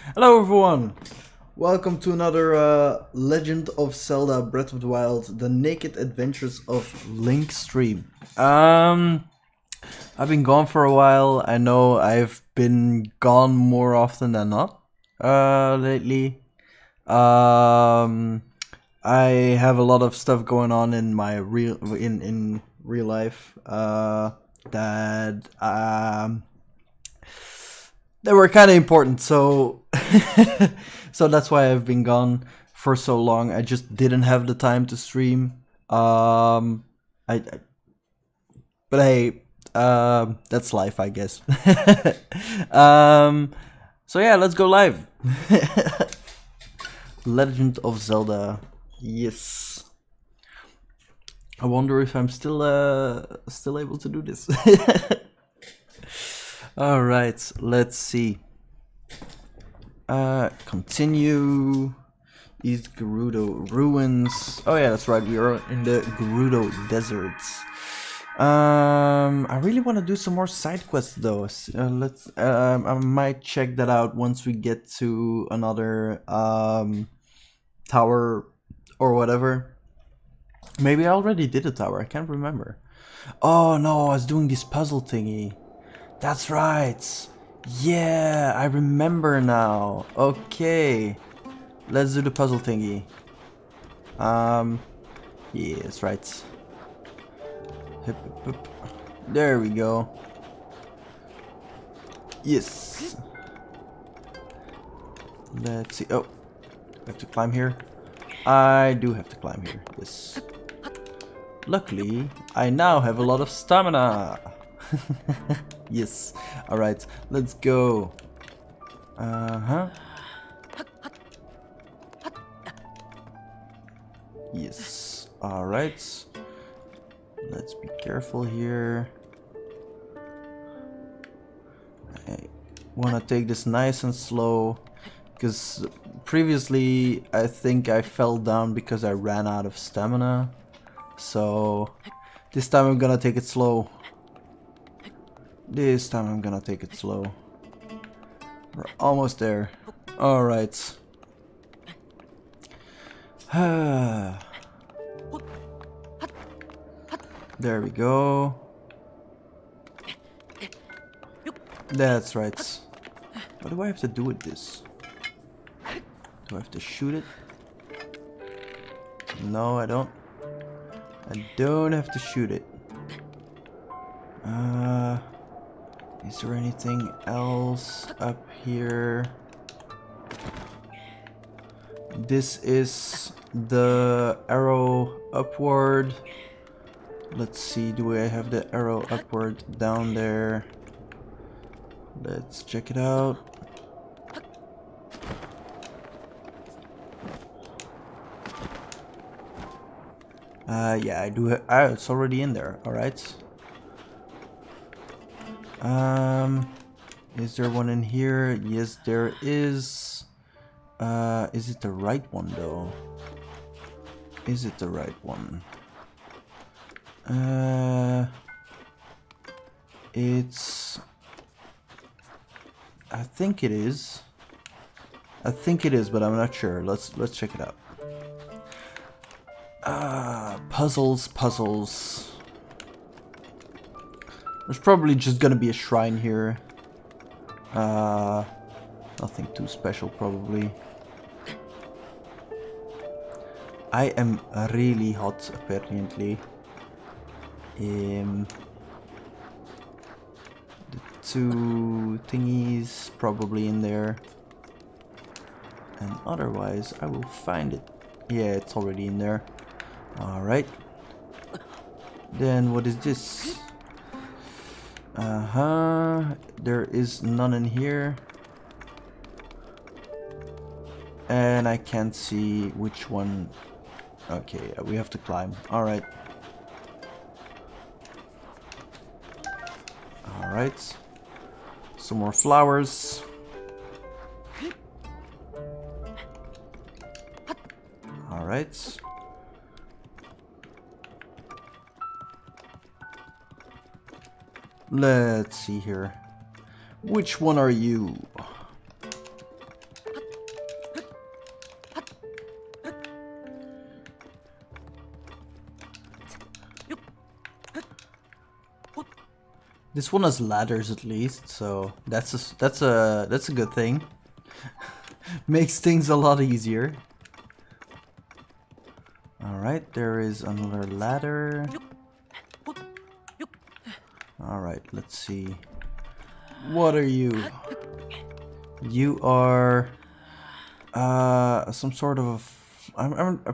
Hello everyone! Welcome to another uh, Legend of Zelda Breath of the Wild, The Naked Adventures of Link stream. Um, I've been gone for a while. I know I've been gone more often than not uh, lately. Um, I have a lot of stuff going on in my real in in real life uh, that um they were kind of important so so that's why i've been gone for so long. I just didn't have the time to stream. Um i, I but hey um that's life i guess. Um so yeah let's go live. Legend of zelda. Yes. I wonder if i'm still uh still able to do this All right, let's see. Uh, continue. East Gerudo ruins. Oh yeah, that's right. We are in the Gerudo deserts. Um, I really want to do some more side quests though. Uh, let's. Um, I might check that out once we get to another um tower or whatever. Maybe I already did a tower. I can't remember. Oh no, I was doing this puzzle thingy. That's right. Yeah, I remember now. Okay. Let's do the puzzle thingy. Um, yeah, that's right. There we go. Yes. Let's see. Oh, I have to climb here. I do have to climb here. Yes. Luckily, I now have a lot of stamina. yes. Alright, let's go. Uh-huh. Yes. Alright. Let's be careful here. I wanna take this nice and slow. Because previously I think I fell down because I ran out of stamina. So this time I'm gonna take it slow. This time I'm gonna take it slow. We're almost there. Alright. there we go. That's right. What do I have to do with this? Do I have to shoot it? No, I don't. I don't have to shoot it. Uh, is there anything else up here? This is the arrow upward. Let's see, do I have the arrow upward down there? Let's check it out. Uh, yeah, I do. Ah, it's already in there. All right. Um, is there one in here? Yes, there is. Uh, is it the right one though? Is it the right one? Uh, it's. I think it is. I think it is, but I'm not sure. Let's let's check it out. Ah, puzzles, puzzles. There's probably just gonna be a shrine here. Uh, nothing too special, probably. I am really hot, apparently. Um, the two thingies probably in there. And otherwise, I will find it. Yeah, it's already in there. Alright. Then what is this? Uh-huh. There is none in here. And I can't see which one. Okay, we have to climb. Alright. Alright. Some more flowers. Alright. Let's see here. Which one are you? This one has ladders at least, so that's a, that's a that's a good thing. Makes things a lot easier. All right, there is another ladder. All right, let's see. What are you? You are uh some sort of I'm I'm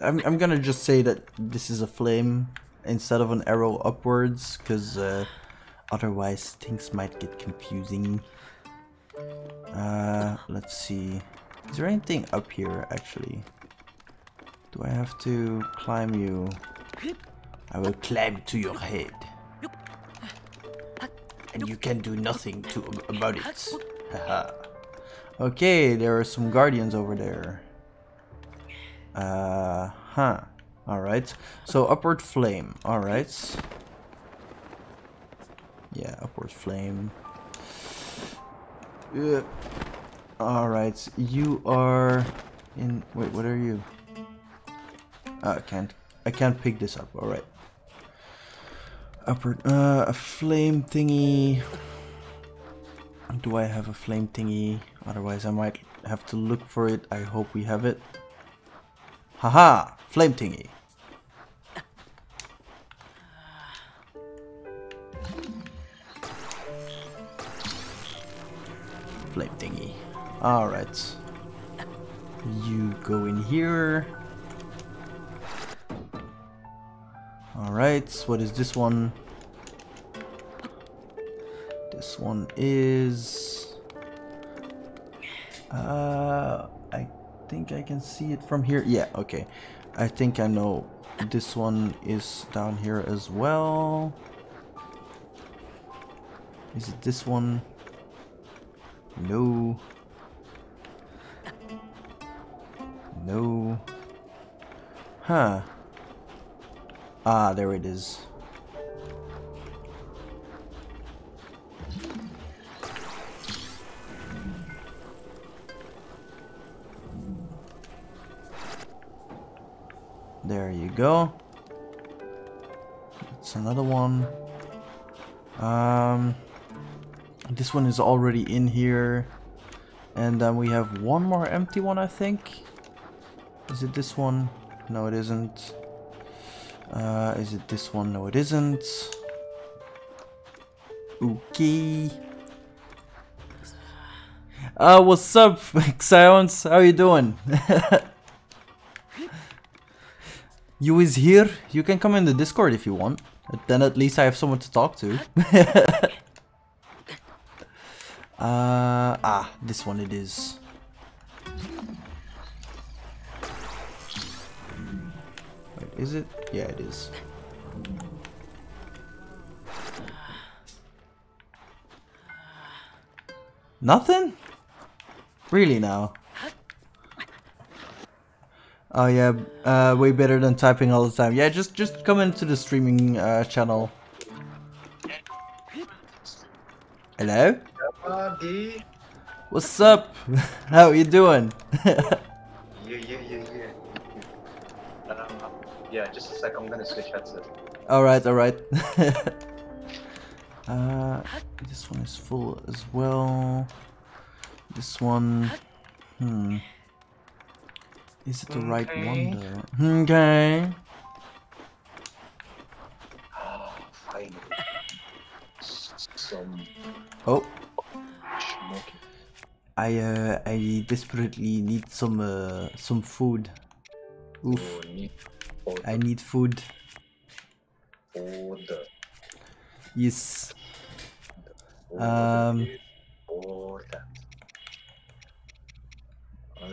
I'm, I'm gonna just say that this is a flame instead of an arrow upwards because uh, otherwise things might get confusing. Uh, let's see. Is there anything up here actually? Do I have to climb you? I will climb to your head and you can do nothing to about it. Haha. okay, there are some guardians over there. Uh huh. Alright. So upward flame. Alright. Yeah, upward flame. Uh, Alright. You are in wait, what are you? Uh, I can't I can't pick this up. Alright upward uh, a flame thingy. Do I have a flame thingy? Otherwise I might have to look for it. I hope we have it. Haha flame thingy. Flame thingy. Alright you go in here Alright, what is this one? This one is... Uh, I think I can see it from here. Yeah, okay. I think I know. This one is down here as well. Is it this one? No. No. Huh. Ah, there it is. There you go. It's another one. Um, This one is already in here. And then we have one more empty one, I think. Is it this one? No, it isn't. Uh, is it this one? No, it isn't. Okay. Uh, what's up, Xions? How you doing? you is here? You can come in the Discord if you want. Then at least I have someone to talk to. uh, ah, this one it is. Is it? Yeah, it is. Nothing? Really now? Oh yeah, uh, way better than typing all the time. Yeah, just just come into the streaming uh, channel. Hello? What's up? How you doing? sec. I'm gonna switch headsets. all right, all right. uh, this one is full as well. This one, hmm. Is it the right one Okay. though? Okay. Oh, finally. Some Oh. I uh, I desperately need some uh, some food. Oof, I need food. the Yes. Um. the for that. A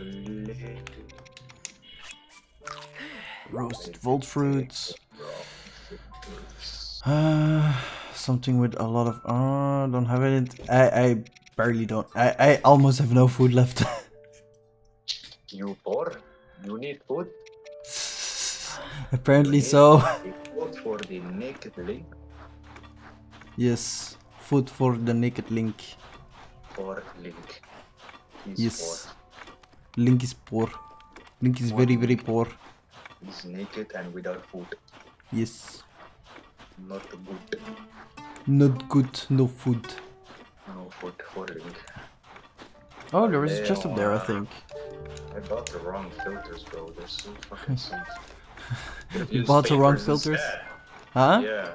Roasted volt fruits. fruits. Uh, something with a lot of. Uh, don't have it. I I barely don't. I I almost have no food left. You poor? You need food? Apparently so. Food for the naked link Yes. Food for the naked link. or link. He's Yes. Link is poor. Link is very very poor. poor. He's naked and without food. Yes. Not good. Not good. No food. No food for link. Oh, there is a chest up there, I think. I bought the wrong filters, bro. They're so fucking simple. You bought the wrong filters? instead. Huh? Yeah.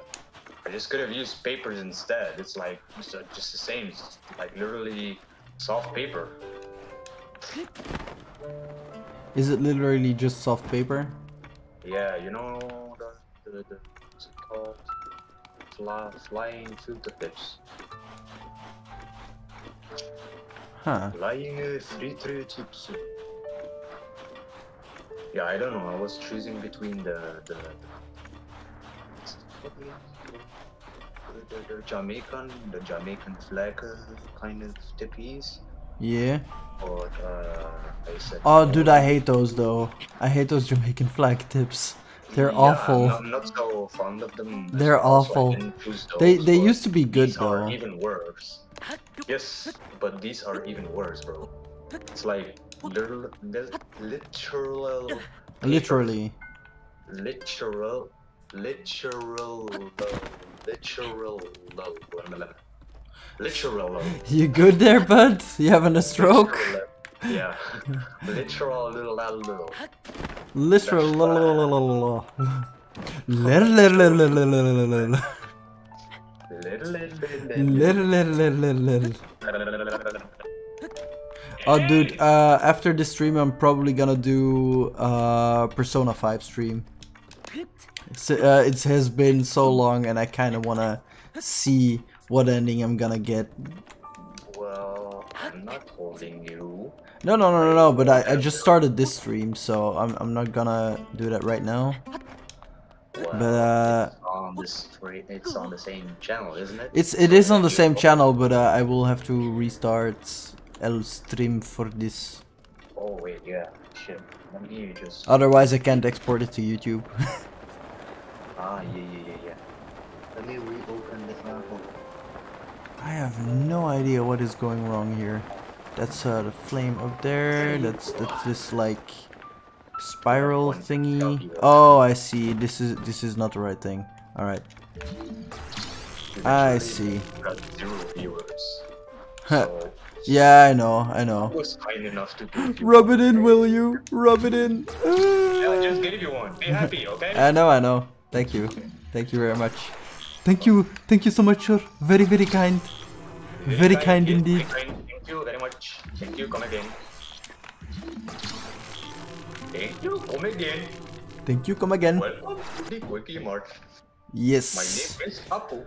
I just could have used papers instead. It's like just, uh, just the same. It's like literally soft paper. Is it literally just soft paper? Yeah, you know the the, the what's it called? Fly, flying filter tips. Huh. Flying uh, filter tips. Yeah, I don't know. I was choosing between the the, the, the, the Jamaican, the Jamaican flag kind of tippies, Yeah. but uh, I said. Oh, no. dude, I hate those though. I hate those Jamaican flag tips. They're Yeah, awful. I'm not, so fond of them. They're awful. They they used to be good these are even worse. Yes, but these are even worse, bro. It's like literal, li- literal, Literally. literal, literal, literal, literal. You good there, bud? You having a stroke? Literal, Yeah, literal, little, little. Literal. la- la- Oh, dude, uh, after this stream, I'm probably gonna do uh, Persona 5 stream. It's, uh, it has been so long, and I kind of wanna see what ending I'm gonna get. Well, I'm not holding you. No, no, no, no, no. But I, I just started this stream, so I'm I'm not gonna do that right now. Well, But uh, it's on the straight. It's on the same channel, isn't it? it's it is on the same channel, but uh, I will have to restart El stream for this. Oh wait, yeah. Shit. Let me just. Otherwise, I can't export it to YouTube. Ah, yeah, yeah, yeah, yeah. Let me reopen the file. I have no idea what is going wrong here. That's uh, the flame up there. That's that's this like spiral thingy. Oh, I see. This is this is not the right thing. All right. I see. Got zero viewers. Yeah, I know, I I know. was kind enough to Rub it in, will you? Rub it in. Yeah, I just gave you one. Be happy, okay? I know, I know. Thank you. Thank you very much. Thank you. Thank you so much, sir. Very, very kind. Very kind yeah, indeed. Very kind. Thank you very much. Thank you. Come again. Thank you. Come again. Thank you. Come again. Welcome to the Kwik-E-Mart. Yes. My name is Apu.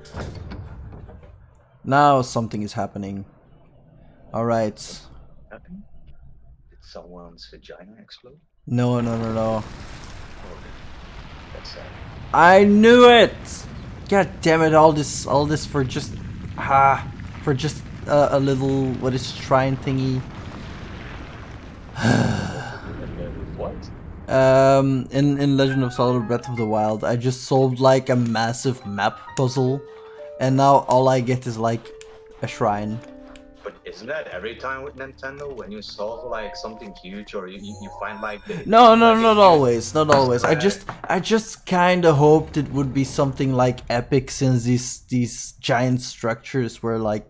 Now something is happening. Alright. Happened? Did someone's vagina explode? No, no, no, no. That's sad. I knew it! God damn it, all this, all this for just, ah, for just uh, a little, what is shrine thingy. And then what? Um, in, in Legend of Zelda Breath of the Wild, I just solved like a massive map puzzle, and now all I get is like a shrine. Isn't that every time with Nintendo when you solve like something huge or you, you, find like the No, no, like, not always, not always. I just, I just kind of hoped it would be something like epic, since these these giant structures were like,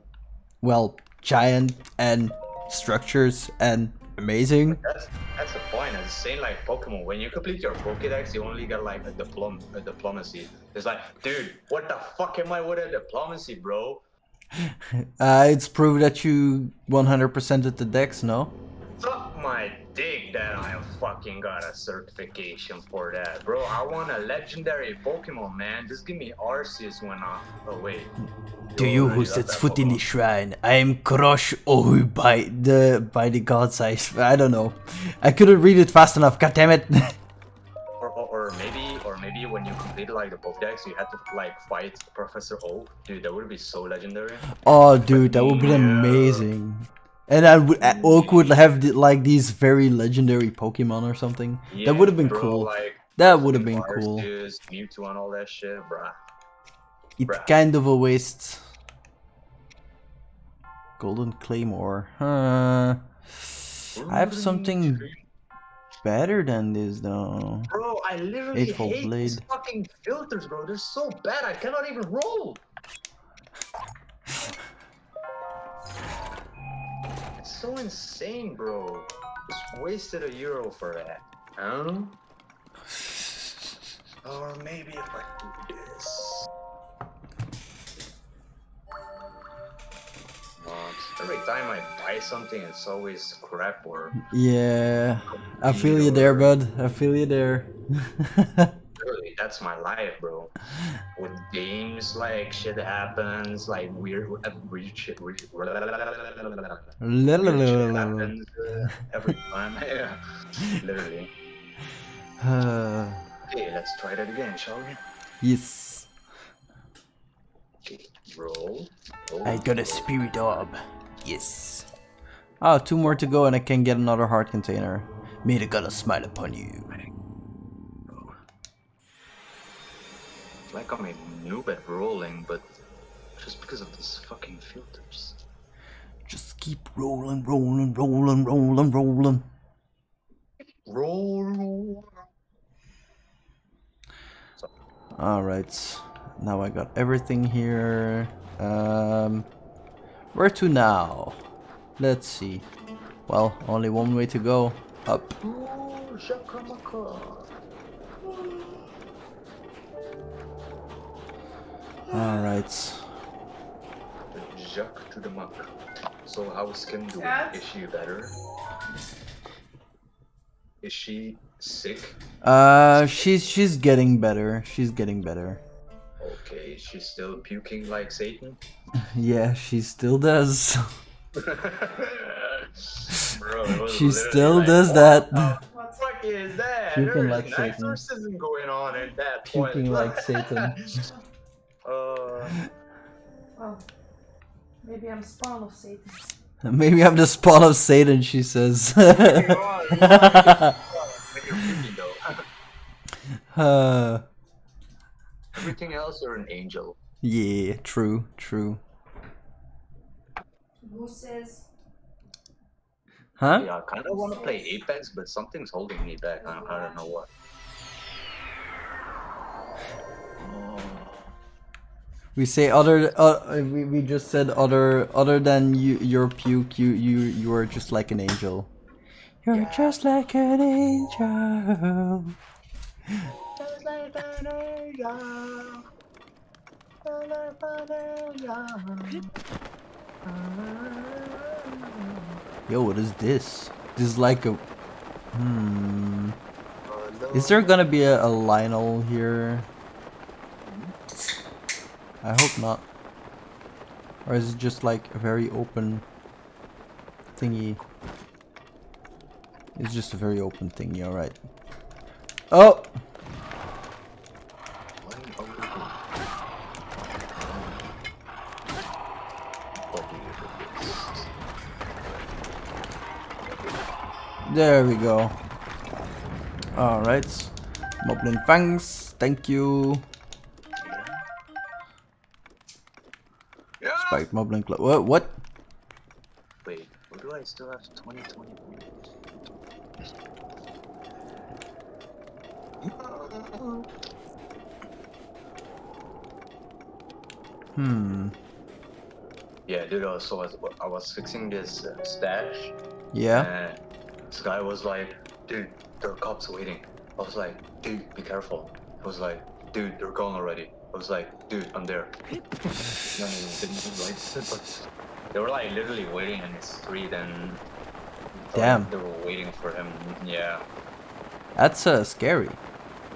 well, giant and structures and amazing. That's that's the point. It's the same like Pokemon. When you complete your Pokédex, you only get like a diplom a diplomacy. It's like, dude, what the fuck am I with a diplomacy, bro? Uh, it's proof that you 100%ed the dex, no? Suck my dick that I fucking got a certification for that, bro. I want a legendary Pokemon, man. Just give me Arceus when I. Oh wait. To you who sets foot in the shrine, I am Korsh O'hu by the by the god's eyes. I don't know. I couldn't read it fast enough. God damn it! when you completed like the Pokédex, you had to like fight Professor Oak. Dude, that would be so legendary. oh, dude, that would be amazing. And I would Oak would have like these very legendary Pokemon or something. that would have been bro, cool. Like, That would have been cool. Arceus, Mewtwo, and all that shit, bruh. It's bruh. kind of a waste. Golden Claymore. Huh. I have something better than this though. Bro, I literally Eightfold hate these blade. fucking filters, bro. They're so bad. I cannot even roll. It's so insane, bro. Just wasted a euro for that. Huh? Or maybe if I do this. Every time I buy something, it's always crap or Yeah, I feel you there, bud. I feel you there. Really, that's my life, bro. With games, like shit happens, like weird, uh, weird shit, weird, weird shit happens uh, every time. Yeah, literally. Uh, Okay, let's try that again, shall we? yes, roll. roll I got a spirit orb. Yes. Oh, two more to go and I can get another heart container. May the god smile upon you. It's like I'm a noob at rolling, but just because of these fucking filters. Just keep rolling, rolling, rolling, rolling, rolling. Roll. Alright, now I got everything here. Um, where to now? Let's see. Well, only one way to go. Up. Alright. Jacques to the muck. So how's Kim doing? Cat? Is she better? Is she sick? Uh, she's she's getting better. She's getting better. Okay, she's still puking like Satan. Yeah, she still does. Bro, she still like, does that. what the fuck is that? Puking There's like an Satan. exorcism going on at that point. Puking like Satan. uh, Oh, maybe I'm spawn of Satan. Maybe I'm the spawn of Satan, she says. hang on, when you're puking though. uh, Everything else, you're an angel. yeah, true, true. Who says? Huh? Yeah, I kind of want to play Apex, but something's holding me back. I, I don't know what. We say other. Uh, we, we just said other. Other than you, your puke, you you you are just like an angel. You're just like an angel. Just like an angel. Yo, what is this? This is like a. Hmm. Is there gonna be a, a Lynel here? I hope not. Or is it just like a very open thingy? It's just a very open thingy, alright. Oh! There we go. Alright. Moblin Fangs, thank you. Yeah. Spike Moblin Club. What? What? Wait, what do I still have 2020? Hmm. Yeah, dude, I was, so I was, I was fixing this uh, stash, Yeah. This guy was like, dude, there are cops waiting. I was like, dude, be careful. I was like, dude, they're gone already. I was like, dude, I'm there. no, no, like, they were like literally waiting in the street and like, Damn. they were waiting for him. Yeah, That's uh, scary.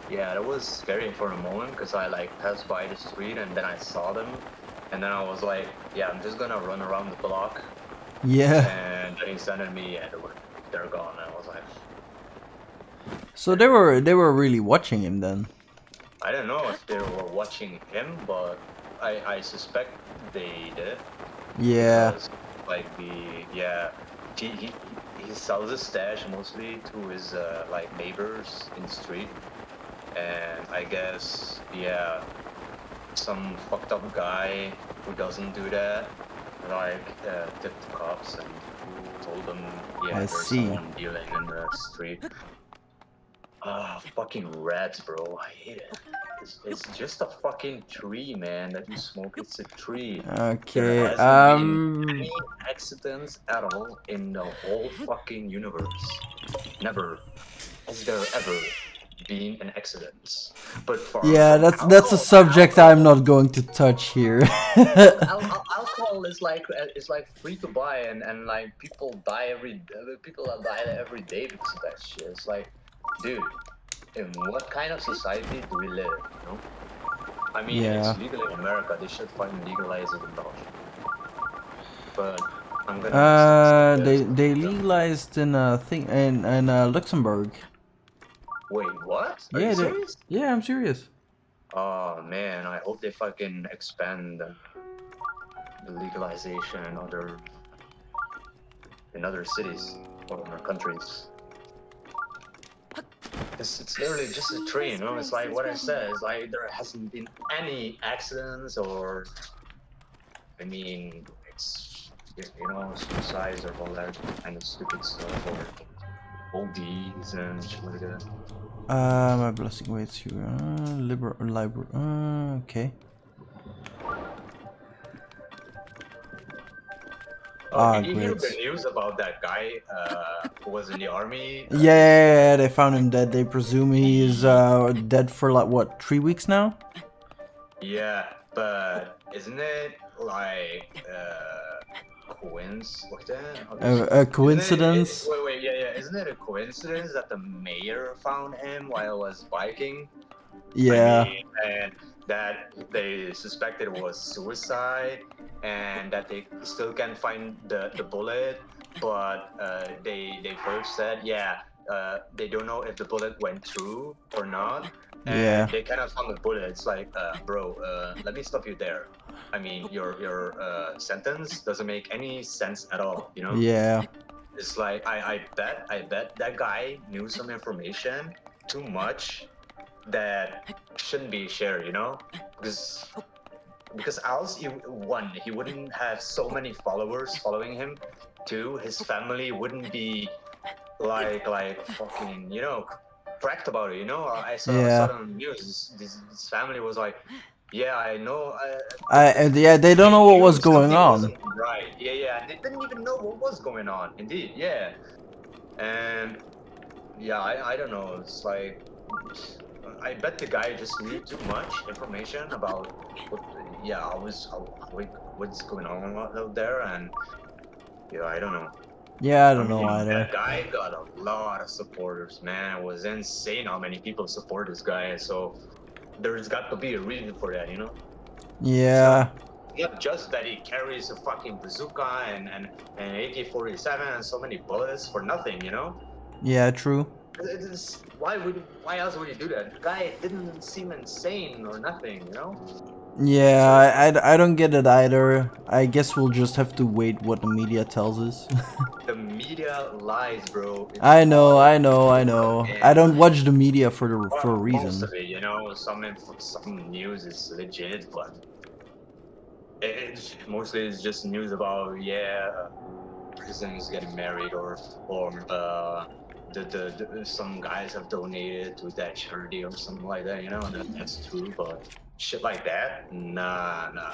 yeah, that was scary for a moment because I like passed by the street and then I saw them, and then I was like, yeah, I'm just gonna run around the block, Yeah. and then he sent me and they were, gone. And I was like, So they were they were really watching him then. I don't know if they were watching him, but I I suspect they did. Yeah. because, Like the yeah, he he he sells his stash mostly to his uh, like neighbors in the street, and I guess yeah, some fucked up guy who doesn't do that, like uh, tipped the cops and told them yeah I there's see. someone dealing in the street. Ah, fucking rats, bro. I hate it. It's, it's just a fucking tree, man, that you smoke. It's a tree. Okay. Um. any accidents at all in the whole fucking universe. Never has there ever been an accident. But for Yeah, for that's that's a alcohol- subject I'm not going to touch here. Al- al- alcohol is like uh, is like free to buy and and like people die every uh, people that die every day because of that shit. It's like, dude, in what kind of society do we live? You know? I mean, Yeah. it's legal in America. They should fucking legalize it in Belgium. But I'm gonna. uh, they they legalized in a thing in in uh, Luxembourg. Wait, what? Are Yeah, you serious? Yeah, I'm serious. Oh man, I hope they fucking expand the legalization in other in other cities or other countries. It's, it's literally just a tree, you know. It's like what I said. It's like there hasn't been any accidents or, I mean, it's you you know suicides or all that kind of stupid stuff or ODs and shit like that. Uh, my blessing waits you. Uh, liber liber. Uh, okay. Oh, Ah, did you hear the news about that guy uh, who was in the army? Yeah, yeah, yeah, they found him dead. They presume he is uh dead for like what three weeks now. Yeah, but isn't it like uh, coincidence? A, a coincidence? it- wait, wait, yeah, yeah. Isn't it a coincidence that the mayor found him while he was biking? I Yeah. mean, and that they suspected it was suicide, and that they still can't find the, the bullet, but uh, they they first said, yeah, uh, they don't know if the bullet went through or not. And Yeah. they kind of found the bullet. It's like, uh, bro, uh, let me stop you there. I mean, your your uh, sentence doesn't make any sense at all. You know? Yeah. It's like I, I bet I bet that guy knew some information too much that shouldn't be shared, you know? Because because else he, one he wouldn't have so many followers following him. Two, his family wouldn't be like like fucking you know cracked about it. You know, I saw, I Yeah. saw it on the news. This, this, this family was like, Yeah, I know. Uh, I, I, and yeah, they don't know what was going on. Right. Yeah, yeah. and They didn't even know what was going on. Indeed. Yeah. And yeah, I, I don't know. It's like I bet the guy just knew too much information about what. Yeah, I was like, what's going on out there, and yeah, I don't know. Yeah, I don't know mean, either. That guy got a lot of supporters, man. It was insane how many people support this guy. So there's got to be a reason for that, you know. Yeah, Not just that he carries a fucking bazooka and, and, and AK-47 and so many bullets for nothing, you know? yeah, true. It is- why would why else would you do that? The guy didn't seem insane or nothing, you know? Yeah, I, I, I don't get it either. I guess we'll just have to wait what the media tells us. The media lies, bro. It's I know, I know, I know. I don't watch the media for the for a Most reason. of it, you know, some some news is legit, but it, it's mostly it's just news about yeah, prisons getting married or or uh, the, the, the some guys have donated to that charity or something like that, you know, that, that's true, but shit like that, nah, nah,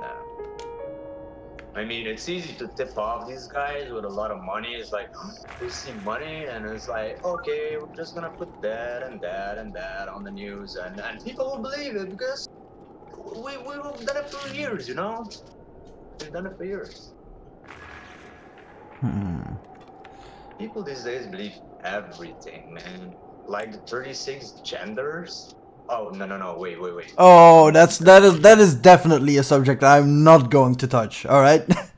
nah. I mean, it's easy to tip off these guys with a lot of money. It's like, we see money, and it's like, okay, we're just gonna put that and that and that on the news, and, and people will believe it because we, we've done it for years, you know? We've done it for years. Hmm. People these days believe everything, man. Like the 36 genders. Oh, no, no, no, wait, wait, wait. Oh, that's that is that is definitely a subject I'm not going to touch. All right.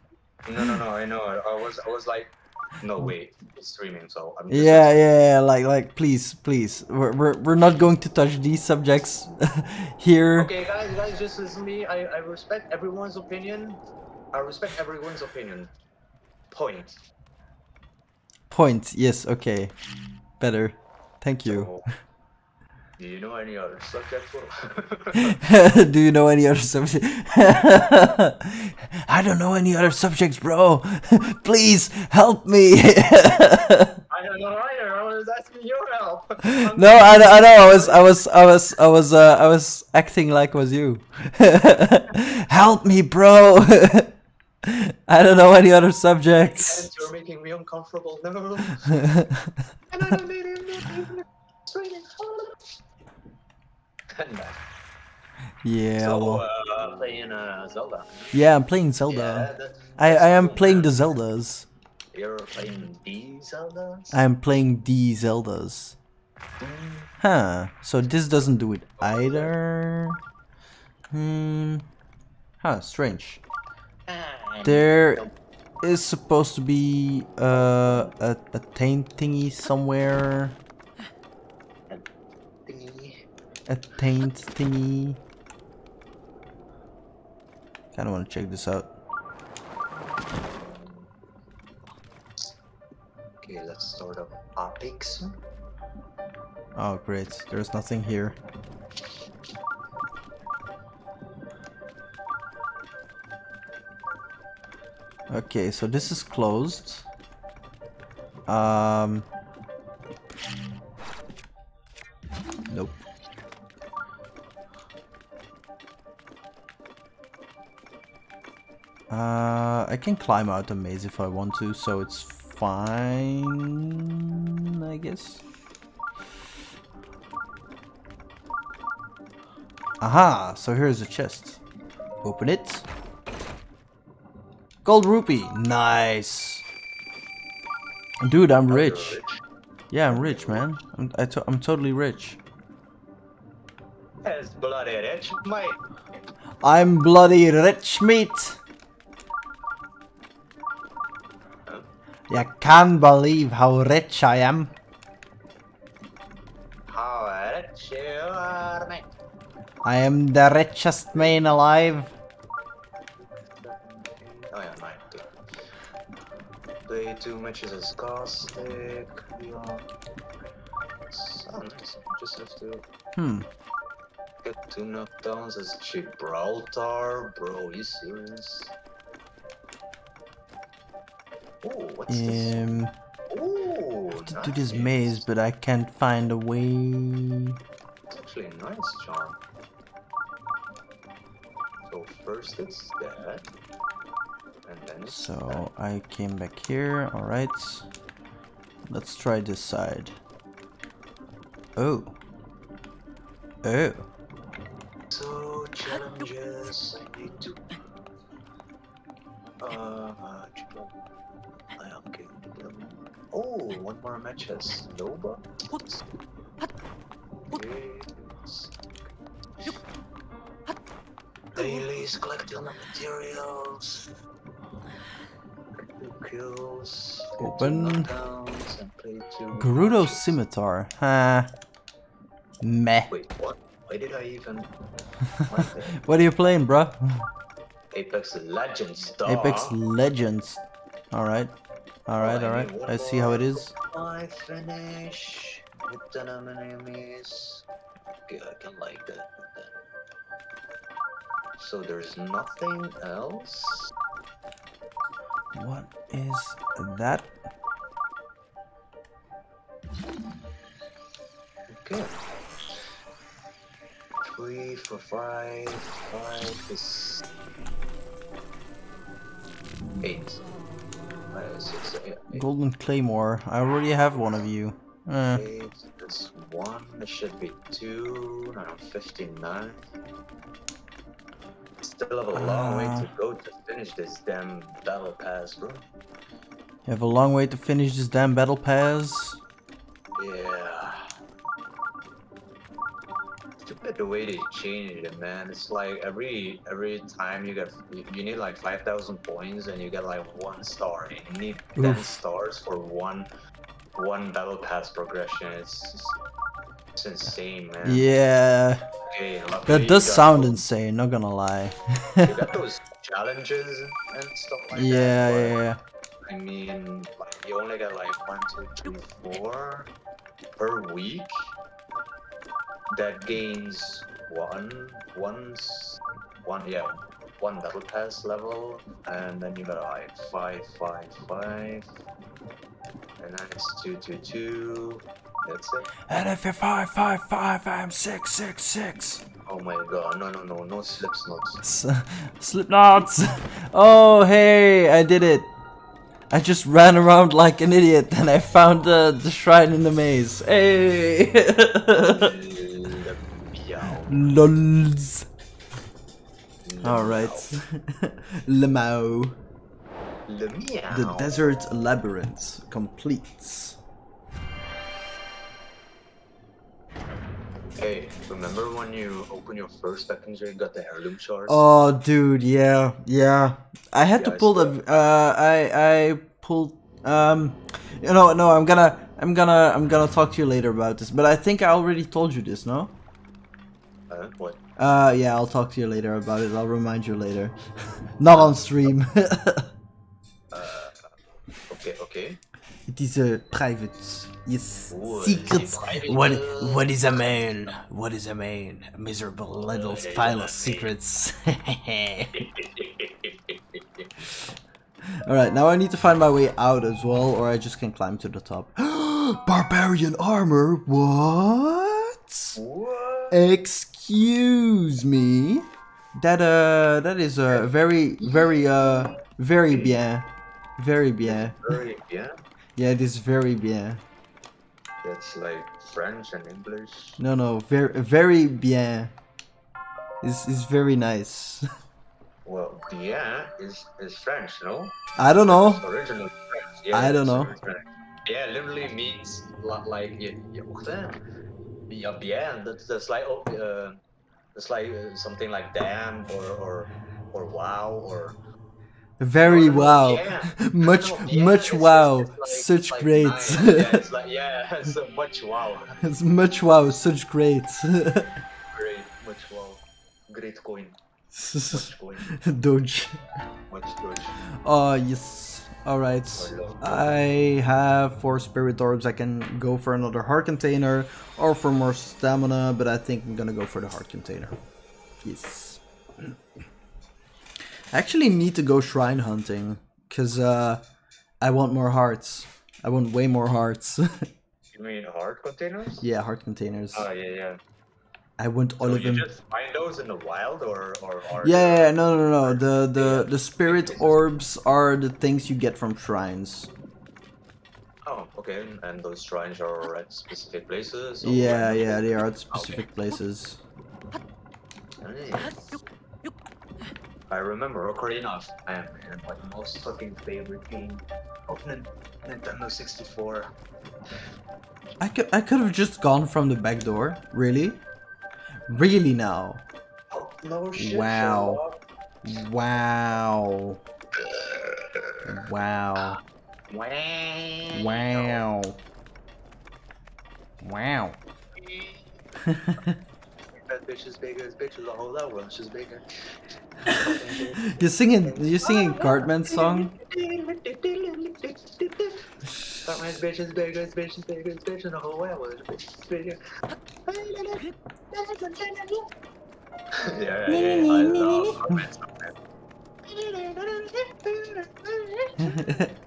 No, no, no, I know. I was, I was like, no, way, it's streaming, so I'm just yeah, yeah, yeah. Like, like, please, please. We're we're, we're not going to touch these subjects here. Okay, guys, guys, just listen to me. I, I respect everyone's opinion. I respect everyone's opinion. Point. Point. Yes. Okay. Better. Thank you. So, do you know any other subject? bro? Do you know any other subject? I don't know any other subjects, bro. Please help me. I don't know either. I was asking your help. I'm no, I, I know. I was, I was, I was, I was, uh, I was acting like it was you. help me, bro. I don't know any other subjects. And you're making me uncomfortable. No. And I don't need him. Streaming. Uh, yeah. so, well, uh, playing uh, Zelda. yeah, I'm playing Zelda. that- I, that's I am cool, playing the. Zeldas. You're playing the Zeldas? I'm playing the Zeldas. Huh. So this doesn't do it either. Hmm. Huh, strange. There is supposed to be uh, a, a taint thingy somewhere. A taint thingy. Kinda wanna check this out. Okay, let's start up topics. Oh great, there's nothing here. Okay, so this is closed. Um Nope. Uh I can climb out the maze if I want to, so it's fine I guess. Aha, so here's a chest. Open it. Gold rupee, nice. Dude, I'm rich. Yeah, I'm rich, man. I'm I to I'm totally rich. As bloody rich, mate. I'm bloody rich, mate. You can't believe how rich I am. How rich you are, mate. I am the richest man alive. Oh yeah, mate. Play too much is a caustic. Yeah. So. Just have to Hmm. get two knockdowns as Gibraltar, bro. You serious? Ooh, what's this? Um, Ooh, to do this maze, but I can't find a way. It's actually a nice charm. So first it's that, and then it's So I came back here. All right. Let's try this side. Oh. Oh. So challenges I need to. Uh, I okay. Oh, one more match has Nova. Yes. Dailies collecting the materials. Two kills. Open. knockdowns, and play two Gerudo. Scimitar. Huh. Meh. Wait, what? Why did I even? What What are you playing, bruh? Apex Legends, dog. Apex Legends. Alright. Alright, I alright. need one I see how it is. I finish with the enemies. Okay, I can like that. So there's nothing else. What is that? Okay. Three for five. Five is eight. Five, six, yeah. Golden Claymore. I already have one of you. Uh, Eight, one. It should be two. No, 59. Still have a long way to Ah. go to finish this damn battle pass, bro. you have a long way to finish this damn battle pass. Yeah. The way they changed it, man. It's like every every time you get you, need like five thousand points and you get like one star. And you need ten stars for one one battle pass progression. It's it's insane, man. Yeah, Okay, that does sound those- insane, not gonna lie. You got those challenges and stuff like yeah, that. yeah, yeah. I mean, like you only get like one, two, three, four per week. That gains one, once, one, yeah, one battle pass level, and then you got like five, five, five, and then it's two, two, two. That's it. And if you're five, five, five, I'm six, six, six. Oh my god, no, no, no, no slips notes. S- Slipknots. Oh, hey, I did it. I just ran around like an idiot and I found the, the shrine in the maze. Hey. Meow. Lols. Alright. Lemao. Le meow. The desert labyrinth completes. Hey, remember when you open your first messenger and got the heirloom shards? Oh, dude, yeah, yeah. I had to Yeah, I pull the. Uh, I I pulled. Um, you know, no, I'm gonna, I'm gonna, I'm gonna talk to you later about this. But I think I already told you this, no? Uh, what? Uh, yeah, I'll talk to you later about it. I'll remind you later. Not on stream. uh, Okay, okay. it is a private. Yes, Ooh, secrets. private, What? uh, What is a man? What is a man? A miserable little is pile of secrets. Alright, now I need to find my way out as well, or I just can climb to the top. Barbarian armor? What? what? Excuse me? That, uh, that is, uh, very, very, uh, very bien. Very bien. Very, yeah. Yeah, it is very bien. That's like French and English. No, no, very, very bien. Is is very nice. Well, bien is is French, no? I don't know. It's originally French. Yeah, I don't know. originally- Yeah, literally means like yeah, yeah, yeah. That's that's like oh, uh, it's like uh, something like damn or or or wow or Very no, wow. yeah. much, No, much it's- wow. it's like- Such like great. nice. yeah, it's like yeah, so much wow. it's much wow. Such great. Great, much wow. Great coin, much coin, Doge. much Doge. Oh yes. All right. I have four spirit orbs. I can go for another heart container or for more stamina, but I think I'm gonna go for the heart container. Yes. I actually need to go shrine hunting because uh, I want more hearts. I want way more hearts. You mean hard containers? yeah, heart containers. Oh yeah, yeah. I want all So of you them. just find those in the wild, or or, or Yeah, yeah, no, no, no. The the the spirit orbs are the things you get from shrines. Oh, okay. And those shrines are at specific places. or Yeah, yeah, they are at specific places. Nice. I remember Ocarina of Time, man. My most fucking favorite game of Nintendo 64. I could I could have just gone from the back door. Really? Really now? Oh, no shit. Wow. Wow. Wow. Wow. Wow. Wow. That bitch is bigger. This bitch is a whole lot. Well, she's bigger. You're singing you're singing oh, Cartman's song? That man's bitch is bigger. This bitch is bigger. This bitch is a whole lot. Well, this bitch is bigger. yeah, yeah, yeah. I love Cartman's song, man.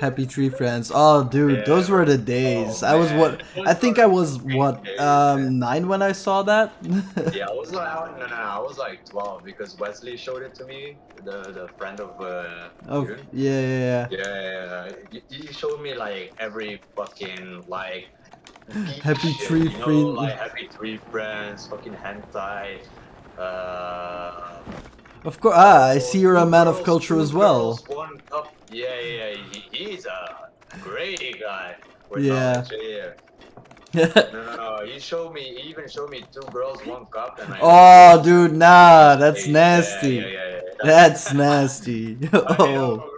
Happy Tree Friends. Oh dude, those were the days. Oh, I was what man. I think I was what Days, um 9 when I saw that. Yeah, I was like, I- no, no, no, I was like 12 because Wesley showed it to me, the the friend of uh, oh Yun. yeah, yeah, yeah. Yeah, he, he showed me like every fucking like Happy shit, Tree you know, Friend. like Happy Tree Friends, fucking hentai. Uh, Of course. Ah, I see you're a man of culture as well. One Cup. Yeah, yeah, yeah. He, he's a great guy. with Yeah. yeah. No, no, no. He showed me. He even showed me two girls, one cup, and I. oh, dude, nah, that's Yeah, nasty. Yeah, yeah. That's nasty. Oh, bro.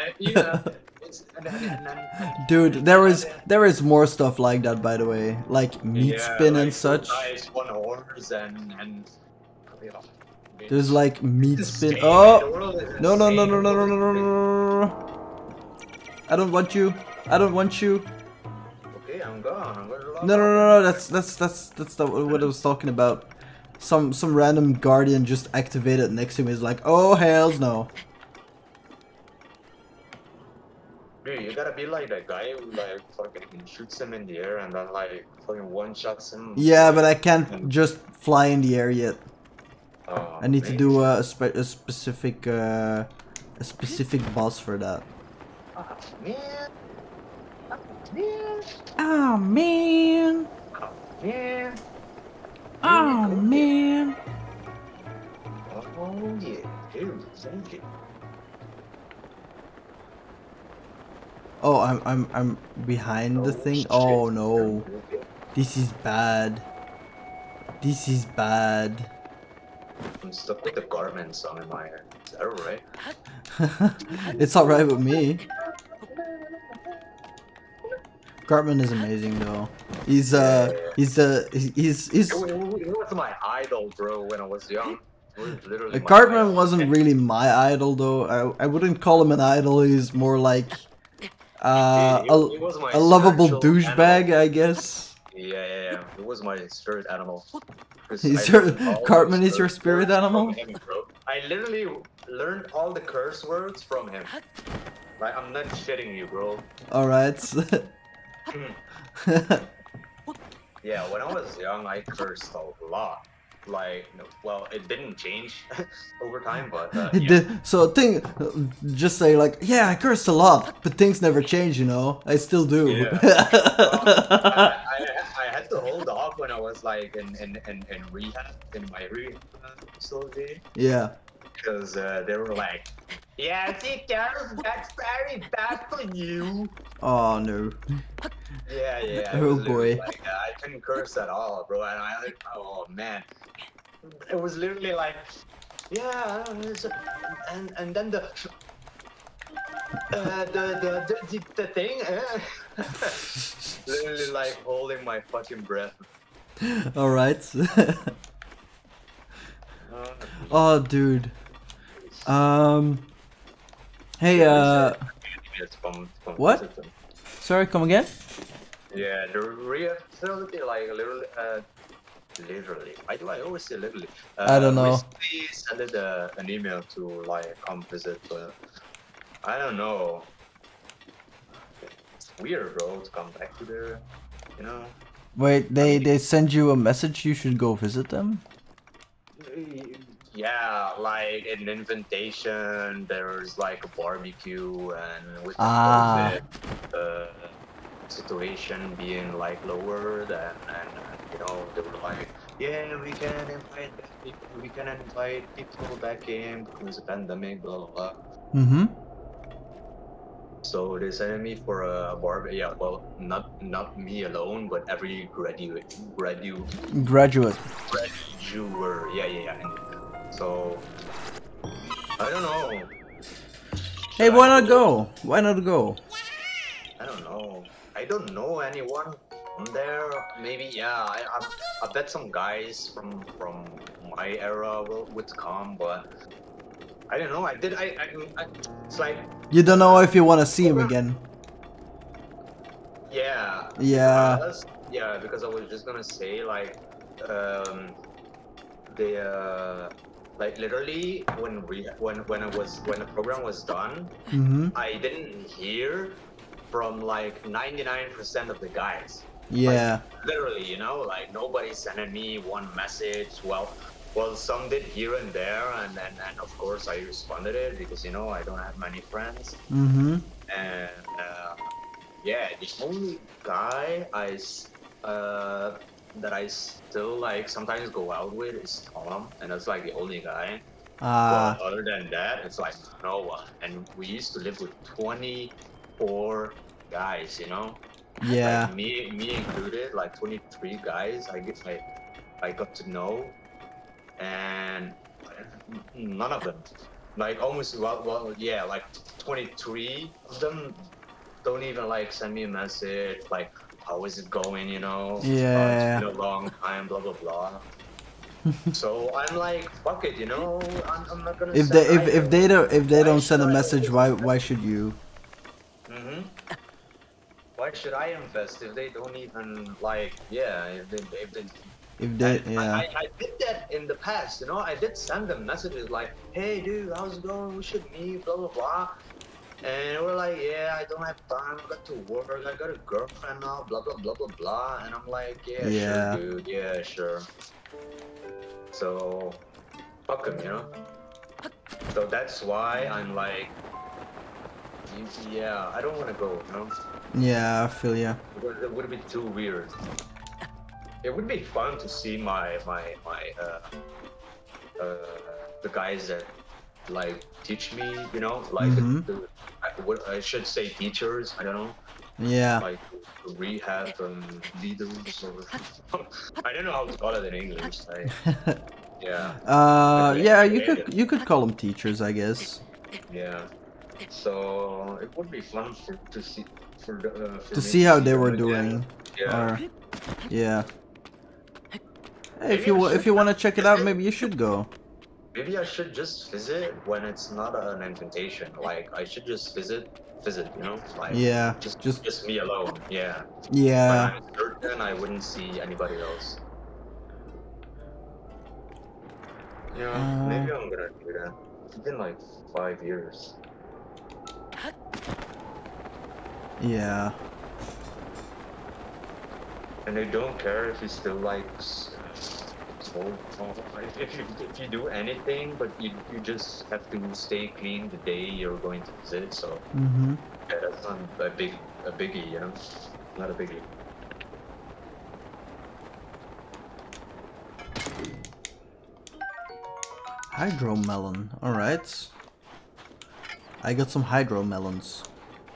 I- yeah, it's- and then- and then- dude, there is there is more stuff like that, by the way, like meat spin like and such. Guys, one horse, and and. There's like meat spin. Oh, the world is no, no, no, no, no, no, no, no, no, no. I don't want you. I don't want you. Okay, I'm gone. I'm gonna No, no, no, no. That's that's that's that's the, what I was talking about. Some some random guardian just activated next to me is like, oh hells no. Dude, you gotta be like that guy who like fucking shoots him in the air and then like fucking one shots him. Yeah, but I can't just fly in the air yet. Oh, I need to do a, a, spe- a specific uh, a specific boss for that. Oh, man. Oh, man. Oh man! Oh, man. Oh man! Oh yeah, dude, thank you. Oh, I'm I'm I'm behind the thing. Oh no, this is bad. This is bad. I'm stuck with the Cartman song in my head. Is that alright? it's alright with me. Cartman is amazing though. He's uh he's uh he's he's He, he- was my idol, bro, when I was young. Was uh, idol. wasn't really my idol though. I I wouldn't call him an idol. He's more like uh He- a, he was my a lovable douchebag. I guess. Yeah, yeah, yeah. It was my spirit animal. He's I your- Cartman those is your spirit animal? him. I literally learned all the curse words from him. Like, I'm not shitting you, bro. All right. Yeah, when I was young, I cursed a lot. Like, no- well, it didn't change over time, but uh, It yeah. did- so thing, just say like, yeah, I cursed a lot, but things never change, you know. I still do. Yeah. I, I, I had to hold off when I was like in, in, in, in rehab, in my rehab facility. yeah. because uh, they were like, "Yeah, see, Gareth, that's very bad for you." Oh no. Yeah, yeah. Oh, boy. Like, uh, I couldn't curse at all, bro. And I, like, oh man, it was literally like, yeah, and and then the. Uh, the, the, the, the, the thing, uh, literally like holding my fucking breath. All right. Uh, oh, dude. Um. Hey, uh. it's from, from What? Sorry, come again. Yeah, the real facility, like literally, uh, literally. Why do I always say literally? Uh, I don't know. Recently sent it, uh, an email to like come visit, but I don't know. It's weird, bro, to come back to there. You know, Wait, they they send you a message. You should go visit them. Yeah, like an invitation. There's like a barbecue, and with the Ah. COVID uh, situation being like lowered, and uh, you know they were like, yeah, we can invite people, we can invite people back in because of the pandemic, blah blah blah. Mm-hmm. So they sent me for a barbecue. Yeah, well, not not me alone, but every graduate, graduate, Graduate. graduate. Yeah, yeah, yeah. So I don't know. Hey, why not go? Why not go? I don't know. I don't know anyone from there. Maybe yeah. I I, I bet some guys from from my era will would come, but I don't know. I did. I I, I it's like You don't know if you want to see him again. yeah. Yeah. Because- yeah, because I was just gonna say like, um, the uh, like literally when we when when it was when the program was done, Mm-hmm. I didn't hear from like 99% of the guys. Yeah. Literally, you know, like nobody sending me one message. Well, well, some did here and there, and and, and of course I responded it because you know I don't have many friends Mm-hmm. and uh, yeah, the only guy I uh, that I still like sometimes go out with is Tom, and that's like the only guy. Ah. But other than that, it's like no one. And we used to live with 24 guys, you know. yeah. Like me, me included, like 23 guys. I get I, I got to know, and none of them, like almost well, well, yeah, like 23 of them don't even like send me a message like how is it going, you know? "Oh, Yeah. it's been a long time, blah blah blah. so I'm like, fuck it, you know. I'm, I'm not gonna. If send they if, either. if they don't if they Why don't send a should I? message, why why should you? hmm Why should I invest if they don't even like? Yeah, if they if they. If they I, yeah. I, I did that in the past, you know. I did send them messages like, "Hey, dude, how's it going? We should meet." Blah blah blah. And we're like, "Yeah, I don't have time. I got to work. I got a girlfriend now." Blah blah blah blah blah. And I'm like, "Yeah, Yeah. sure, dude. Yeah, sure." So, fuck them, you know. So that's why I'm like, yeah, I don't want to go, you know. Yeah, I feel yeah. It would, it would be too weird. It would be fun to see my my my uh, uh, the guys that like teach me, you know, like Mhm. the, I, what I should say teachers. I don't know, Yeah. like rehab um, leaders or I don't know how to call it in English. I, yeah, Uh, yeah, you could you could call them teachers, I guess. yeah. So it would be fun for to see for the, uh, for To see how they were doing. Yeah. Or yeah. Hey, if you if you want to check it out, maybe you should go. Maybe I should just visit when it's not an invitation. Like I should just visit, visit. You know, like Yeah. just Just just me alone. Yeah. yeah. When I'm certain I wouldn't see anybody else. Yeah, Uh, maybe I'm gonna do that. It's been like five years. Yeah. And they don't care if he still like s- smoke. or- If you if you do anything, but you you just have to stay clean the day you're going to visit. So Mhm. yeah, that's not a big a biggie, you know, not a biggie. Hydro melon. All right. I got some hydro melons.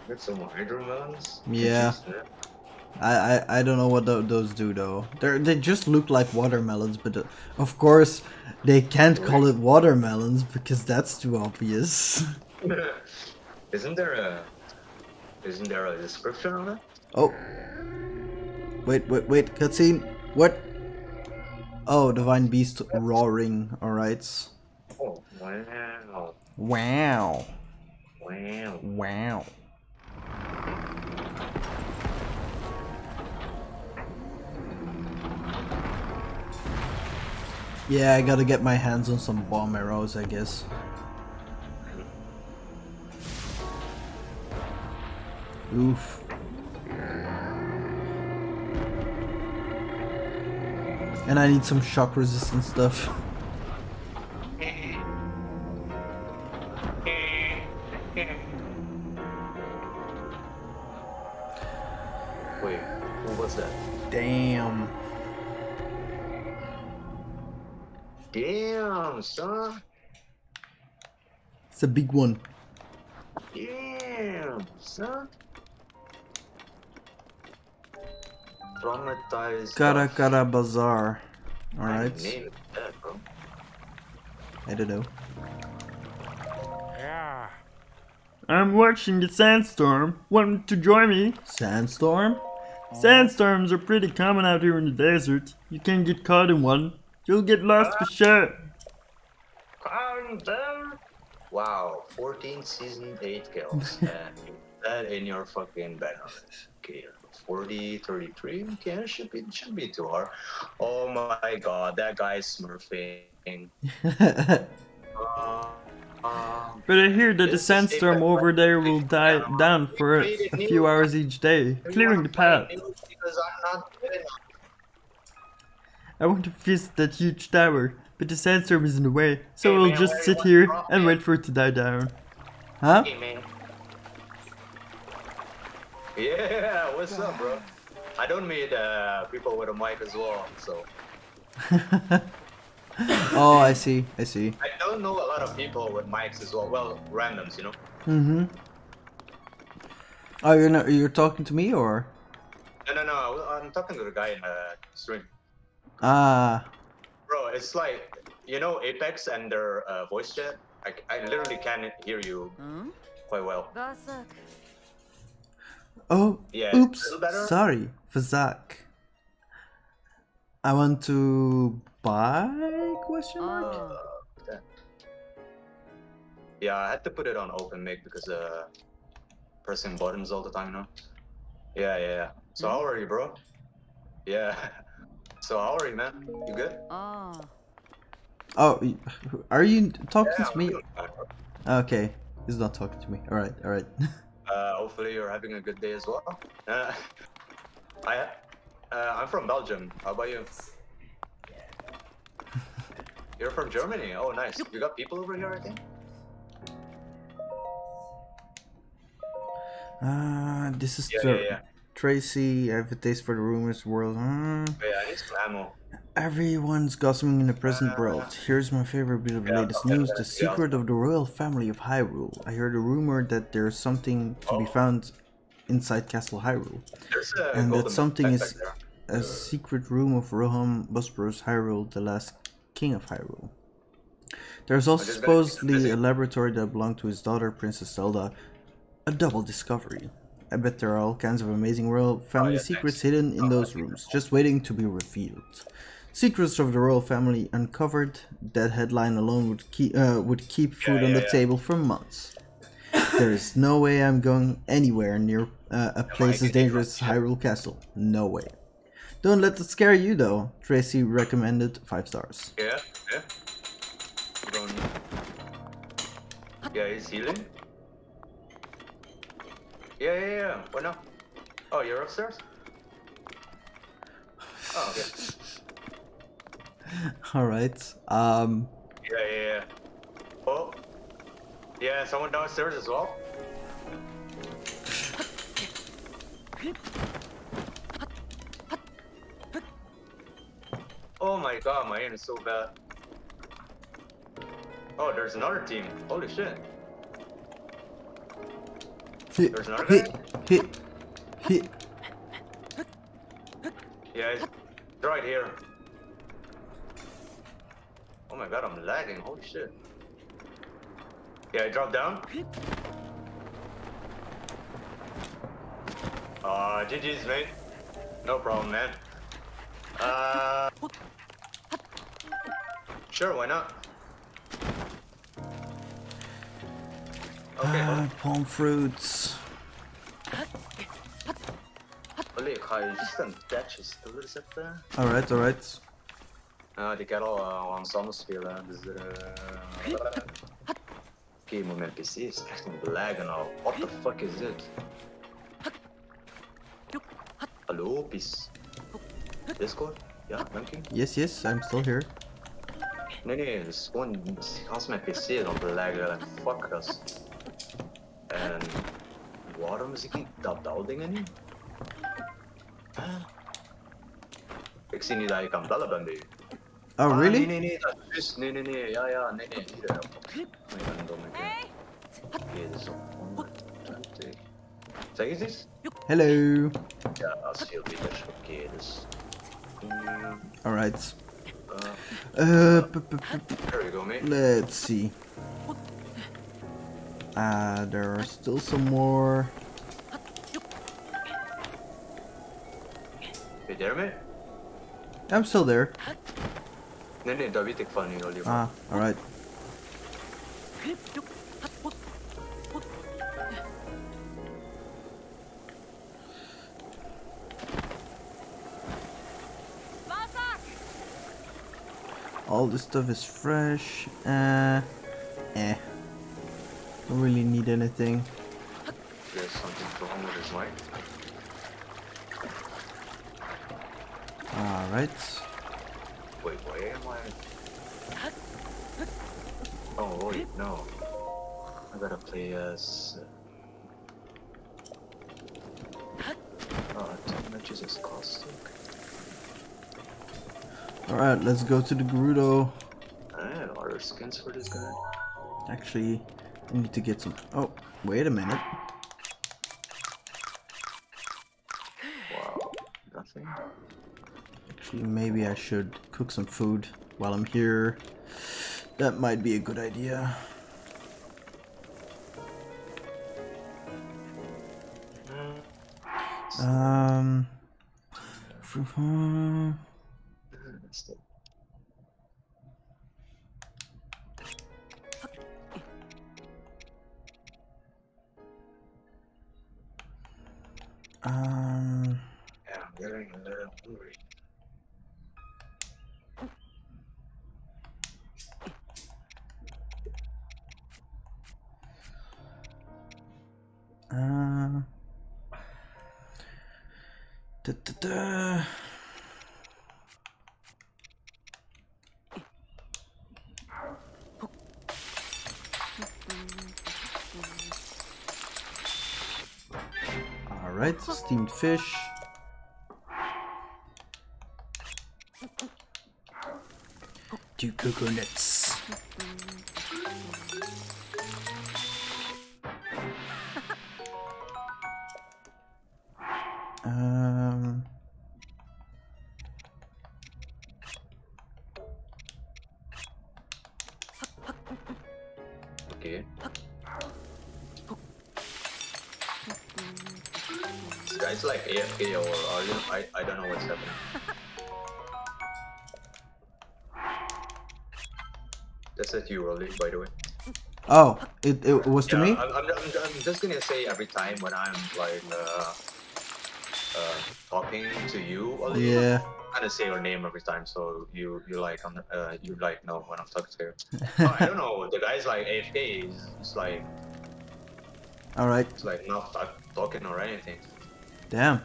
Got some hydromelons. Yeah. I, I, I don't know what tho- those do though. They they just look like watermelons, but uh, of course they can't call it watermelons because that's too obvious. isn't there a isn't there a description on it? Oh, wait wait wait cutscene. What? Oh, divine beast roaring. All right. Oh wow, Wow. wow. Wow. Yeah, I gotta get my hands on some bomb arrows, I guess. Oof. And I need some shock resistant stuff. Big one. Damn, son. Traumatized. Kara Kara Bazaar. Alright. name is that, bro. I don't know. Yeah. I'm watching the sandstorm. Want to join me? Sandstorm? Oh. Sandstorms are pretty common out here in the desert. You can get caught in one. You'll get lost for sure. Calm down. Wow, 14 season 8 kills. and you put that in your fucking banner. Okay, 40, 33. Okay, it should be, it should be too hard. Oh my god, that guy's smurfing. Uh, um, But I hear that the sandstorm a- over there will die down for a, a few hours each day, clearing the path. I'm not good enough. I want to visit that huge tower, but the sandstorm is in the way, so Hey, we'll man, just sit here from, and man? wait for it to die down. huh? Hey, man. Yeah, what's up, bro? I don't meet uh, people with a mic as well, so oh, I see. I see. I don't know a lot of people with mics as well. Well, randoms, you know. Mm-hmm. Oh, you're not, you're talking to me or? No, no, no. I'm talking to the guy in the stream, Ah. Bro. It's like you know Apex and their uh, voice chat. I, I literally can't hear you quite well. Gasak. Oh. Yeah, Oops. a little better? Sorry, Fazak. I want to buy question mark. Oh. Yeah, I had to put it on open mic because uh, pressing buttons all the time, you know. Yeah, yeah, yeah. So how are you, bro? Yeah. So how are you, man? You good? Oh. Oh, are you talking Yeah, to me? Okay, he's not talking to me. All right, all right. Uh, hopefully you're having a good day as well. Uh, I, uh, I'm from Belgium. How about you? You're from Germany. Oh, nice. You got people over here, I think. Ah, this is Yeah, yeah, yeah. Traysi. I have a taste for the rumors world. Yeah, I need some ammo. Everyone's gossiping in the present Uh, world. Here's my favorite bit of yeah, latest okay, news: the yeah. secret of the royal family of Hyrule. I heard a rumor that there's something to be Oh. found inside Castle Hyrule. And that something is a secret room of Rhoam Bosphoramus Hyrule, the last king of Hyrule. There's also just gonna keep supposedly a laboratory that belonged to his daughter, Princess Zelda. A double discovery. I bet there are all kinds of amazing royal family Oh, yeah, secrets thanks. hidden in Oh, those rooms, just waiting to be revealed. Secrets of the royal family uncovered. That headline alone would keep uh, would keep food Yeah, on the yeah. table for months. there is no way I'm going anywhere near uh, a place as dangerous as. Hyrule Castle. No way. Don't let that scare you though. Traysi recommended five stars. Yeah, yeah. Yeah, he's healing. Yeah, yeah, yeah. What now? Oh, you're upstairs? Oh, okay. All right. Um. Yeah, yeah, yeah. Oh. Yeah, someone downstairs as well. Oh my god, my aim is so bad. Oh, there's another team. Holy shit. Hit. There's another Hit. guy? Hit. Yeah, it's right here. Oh my god, I'm lagging. Holy shit. Yeah, I dropped down. Uh, GG's, mate. No problem, man. Uh, sure, why not? Okay, Ah, palm fruits. Olha, ga je stem tatjes doorzetten? All right. All right. Nou, die kerel uh, wou samen spelen, dus. Oké, maar mijn PC is echt een laggen al. What the fuck is dit? Hallo, peace. Discord? Ja, dank u. Yes, yes, I'm still here. Nee, nee, het is gewoon als mijn PC is aan leggen en fuck gast. En waarom zie ik dat bel dingen niet? Huh? Ik zie niet dat je kan bellen bij mij. Oh, Ah, really? Nee, nee, nee, dat is juist. Nee, nee, nee, ja, ja, nee, nee, hier. ja. Ik ben een domme. Oké, dat is op 120. Zeg eens iets? Hello. Ja, dat is veel beter. Oké, dus. Alright. uh, Uh, p- p- p- there we go, mate. let's see. Uh, there are still some more. Je there, mate? I'm still there. Nee, nee, dat weet ik van nu, Oliver. Ah, alright. All this stuff is fresh. Uh, eh. Don't really need anything. There's something wrong with his mic. Alright. Wait, where am I? Oh, wait, no. I gotta play as. Oh, Oh, ten matches is caustic. Alright, let's go to the Gerudo. Alright, there skins for this guy? Actually, I need to get some. Oh, wait a minute. Wow, nothing. Actually, maybe I should cook some food while I'm here. That might be a good idea. Um. That's Oh, it, it was to Yeah, me? I'm, I'm, I'm, I'm just gonna say every time when I'm like uh, uh, talking to you, Ollie, Yeah. I'm gonna say your name every time, so you you like on uh, you like know when I'm talking to you. oh, I don't know. The guy's like AFK. He's, he's like Alright. he's like not talking or anything. Damn.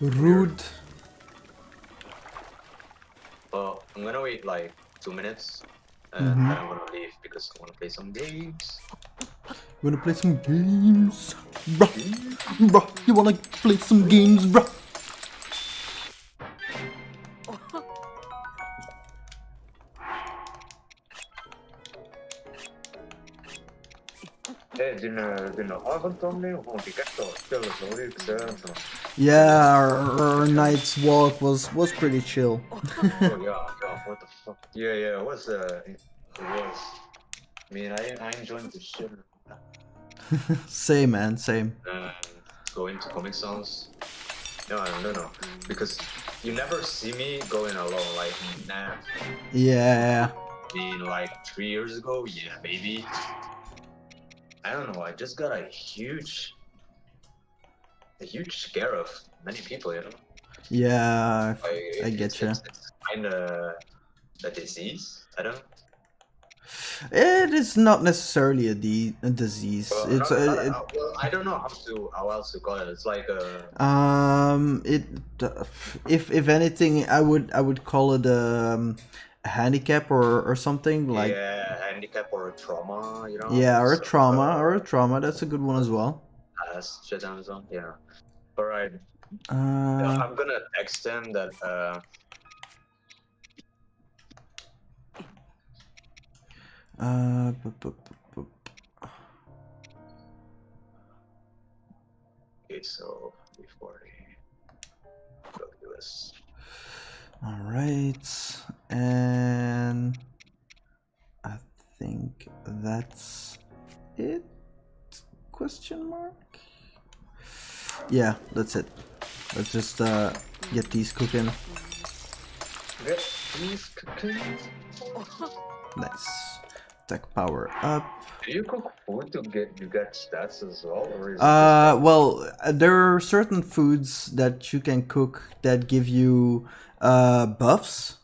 Rude. But I'm gonna wait like two minutes, and Mhm. then I'm gonna leave because I wanna play some games. Wanna play some games? Bruh. Bruh. You wanna play some games, bruh? Hey, din din avondtomning gewoon die echt stil zo leuk Yeah, our, our night's walk was was pretty chill. Oh yeah, what the fuck? Yeah, yeah, it was uh, it was. I mean, I I enjoyed the shit. same, man, same. Uh, going to Comic Con. No, no, no, because you never see me going alone. Like, nah. Yeah. I mean, like three years ago, yeah, maybe. I don't know. I just got a huge, a huge scare of many people. You know, Yeah. like, I get it's, ya. It's, it's kind of a disease. I don't. It is not necessarily a, de- a disease. Well, it's not- a, it, uh, well, I don't know how to how else to call it. It's like a Um, it if if anything, I would I would call it um, a handicap or or something like yeah, handicap or a trauma. You know. Yeah or a So, trauma uh, or a trauma. That's a good one as well. That's shit Amazon. Yeah. All right. Uh, Yeah, I'm gonna text that. Uh, uh, bu- bu- bu- bu- okay, so before we go do this. all right, and I think that's it. Question mark. Yeah, that's it. Let's just uh, get these cooking. Get these cookies. Nice. Tech power up. Do you cook food to get you get stats as well, or is Uh, well, uh, there are certain foods that you can cook that give you uh, buffs,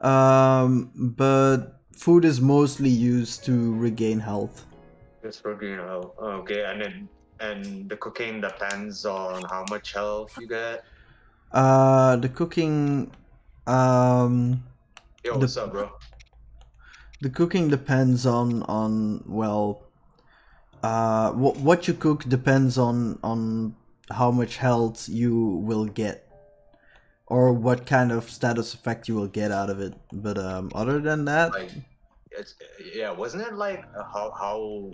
um, but food is mostly used to regain health. just for you know? Okay, and then and the cooking depends on how much health you get. Uh, the cooking, um, Yo, The- what's up, bro? The cooking depends on on well, uh, what what you cook depends on on how much health you will get. Or what kind of status effect you will get out of it. But um, other than that, Like, it's yeah, wasn't it like uh, how how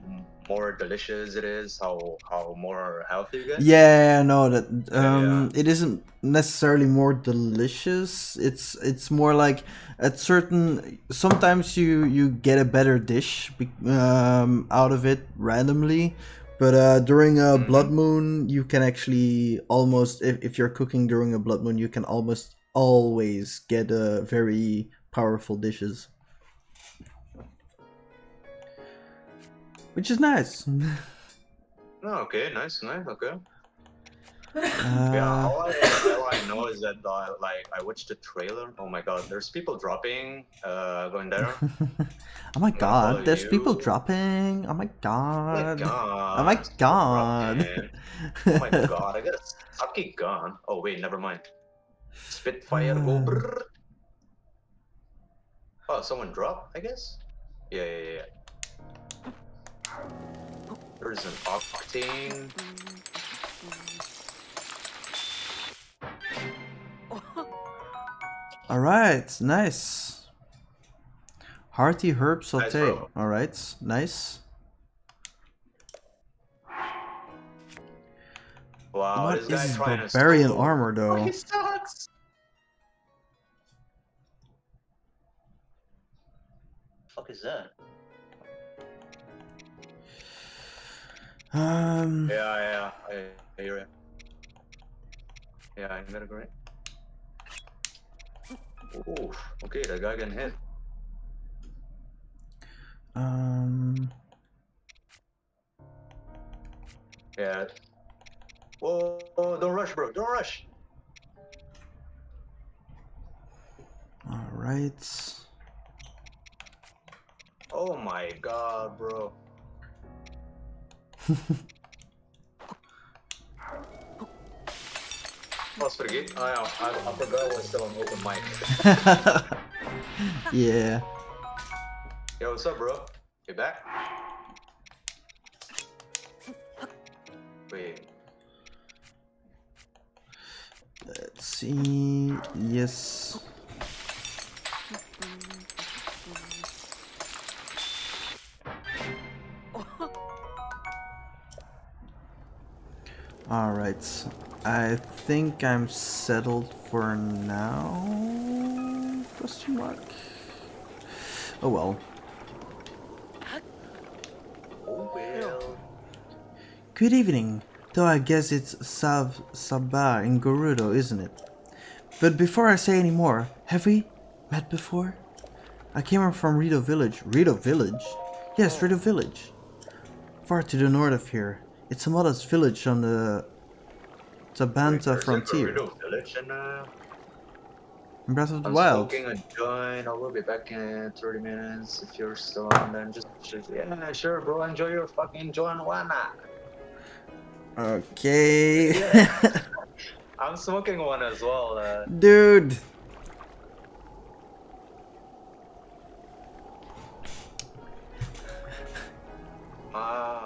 more delicious it is, how how more healthy you get? Yeah, no, that Yeah, um, it isn't necessarily more delicious. It's it's more like at certain. Sometimes you you get a better dish be- um, out of it randomly, but uh, during a Mhm. blood moon, you can actually almost if if you're cooking during a blood moon, you can almost always get uh, very powerful dishes, which is nice. Oh, okay, nice, nice, okay. Uh, Yeah, all I, all I know is that uh, like I watched the trailer. Oh my god, there's people dropping, uh, going there. oh my god, there's people dropping. Oh my god. Oh my god. Oh my god. Oh my god, I got a sucky gun. Oh wait, never mind. Spitfire go Hmm. brrr. Oh, someone dropped, I guess? Yeah, yeah, yeah. There's an octane. Alright, nice. Hearty herb saute. bro. Alright, nice. Wow, what this is his barbarian steal- armor Oh, though? he sucks. Fuck is that? Um, Yeah, yeah, I, hear it. Yeah, I got a great. Ooh, okay, that guy can hit. um, Yeah. Whoa, whoa, don't rush, bro, don't rush. alright. Oh my god, bro. Pause for the gate. Oh, yeah, I, I forgot I was still on open mic. yeah. Yo, what's up, bro? You back? Wait. Let's see. Yes. Alright. I think I'm settled for now? Question mark. Oh well. Oh, well. Good evening. Though I guess it's Sav Sabah in Gerudo, isn't it? But before I say any more, have we met before? I came from Rito Village. Rito Village? Yes, Rito Village. Far to the north of here. It's a modest village on the Tabanta frontier. Village in, uh... Breath of the I'm Wild. smoking a joint. I will be back in 30 minutes if you're still on. Then just, just yeah, sure, bro. Enjoy your fucking joint. Why not? Okay. I'm smoking one as well. Uh, Dude. ah,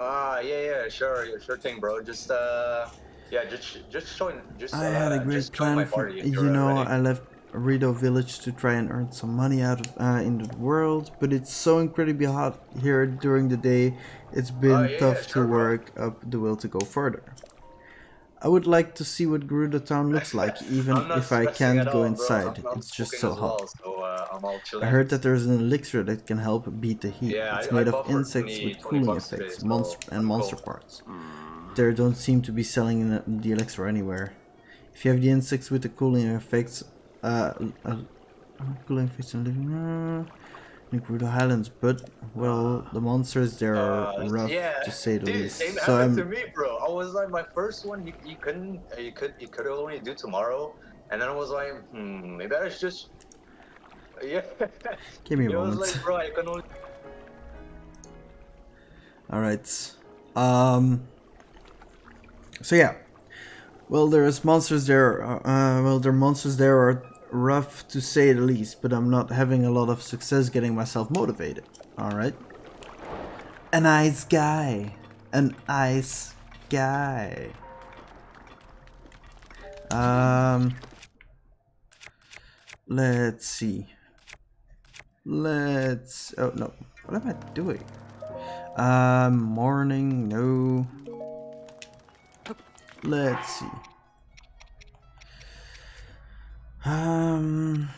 ah, yeah, yeah, sure, yeah, sure thing, bro. Just uh, yeah, just just join. Just I uh, had a great just my plan for you know ready. I left Rito Village to try and earn some money out of uh, in the world, but it's so incredibly hot here during the day. It's been Oh, yeah, tough yeah, to sure, bro. work up the will to go further. I would like to see what Gerudo Town looks like, even if I can't at go all, inside. It's just so hot. well, so uh, all. I heard that there's an elixir that can help beat the heat. Yeah, it's I- I made of insects 20 with cooling effects today, monst- so and monster cool. parts. There don't seem to be selling the- the elixir anywhere. If you have the insects with the cooling effects, uh, uh cooling effects and living uh, in Gerudo Highlands, but well, the monsters there are Uh, rough yeah, to say the dude, least. Same So happened I'm to me, bro. I was like, my first one, you, you couldn't, uh, you could, you could only do tomorrow, and then I was like, hmm, maybe I should just, yeah. give me a it was like, bro, I can only. All right. Um. So yeah. Well, there's monsters there. Uh, uh, well, there are monsters there are rough to say the least, but I'm not having a lot of success getting myself motivated. All right. An ice guy. An ice guy. Um. Let's see. Let's. Oh no. What am I doing? Um, morning, no. Let's see. Um,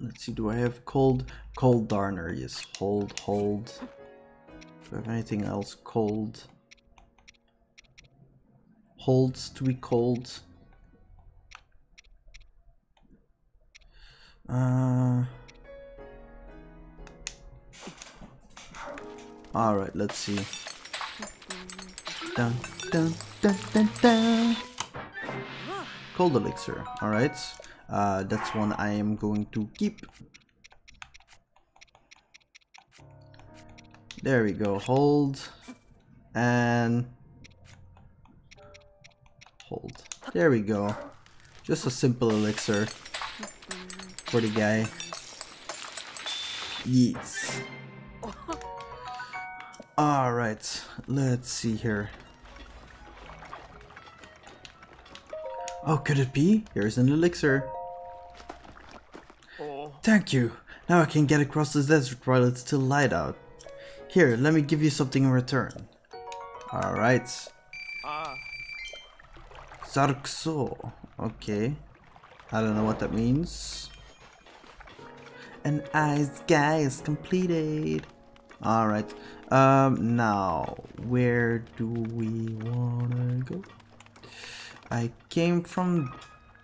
let's see. Do I have cold? Cold Darner, yes. Hold, hold. Do I have anything else cold? Holds to be cold. Uh. All right, let's see. Dun dun dun dun dun. Cold elixir. All right, uh, that's one I am going to keep. There we go. Hold and hold. There we go. Just a simple elixir for the guy. Yes. Alright, let's see here. Oh, could it be? Here's an elixir. Thank you. Now I can get across this desert while it's still light out. Here, let me give you something in return. Alright. Sarqso. Okay. I don't know what that means. An ice guy is completed. Alright. Um now where do we wanna go? I came from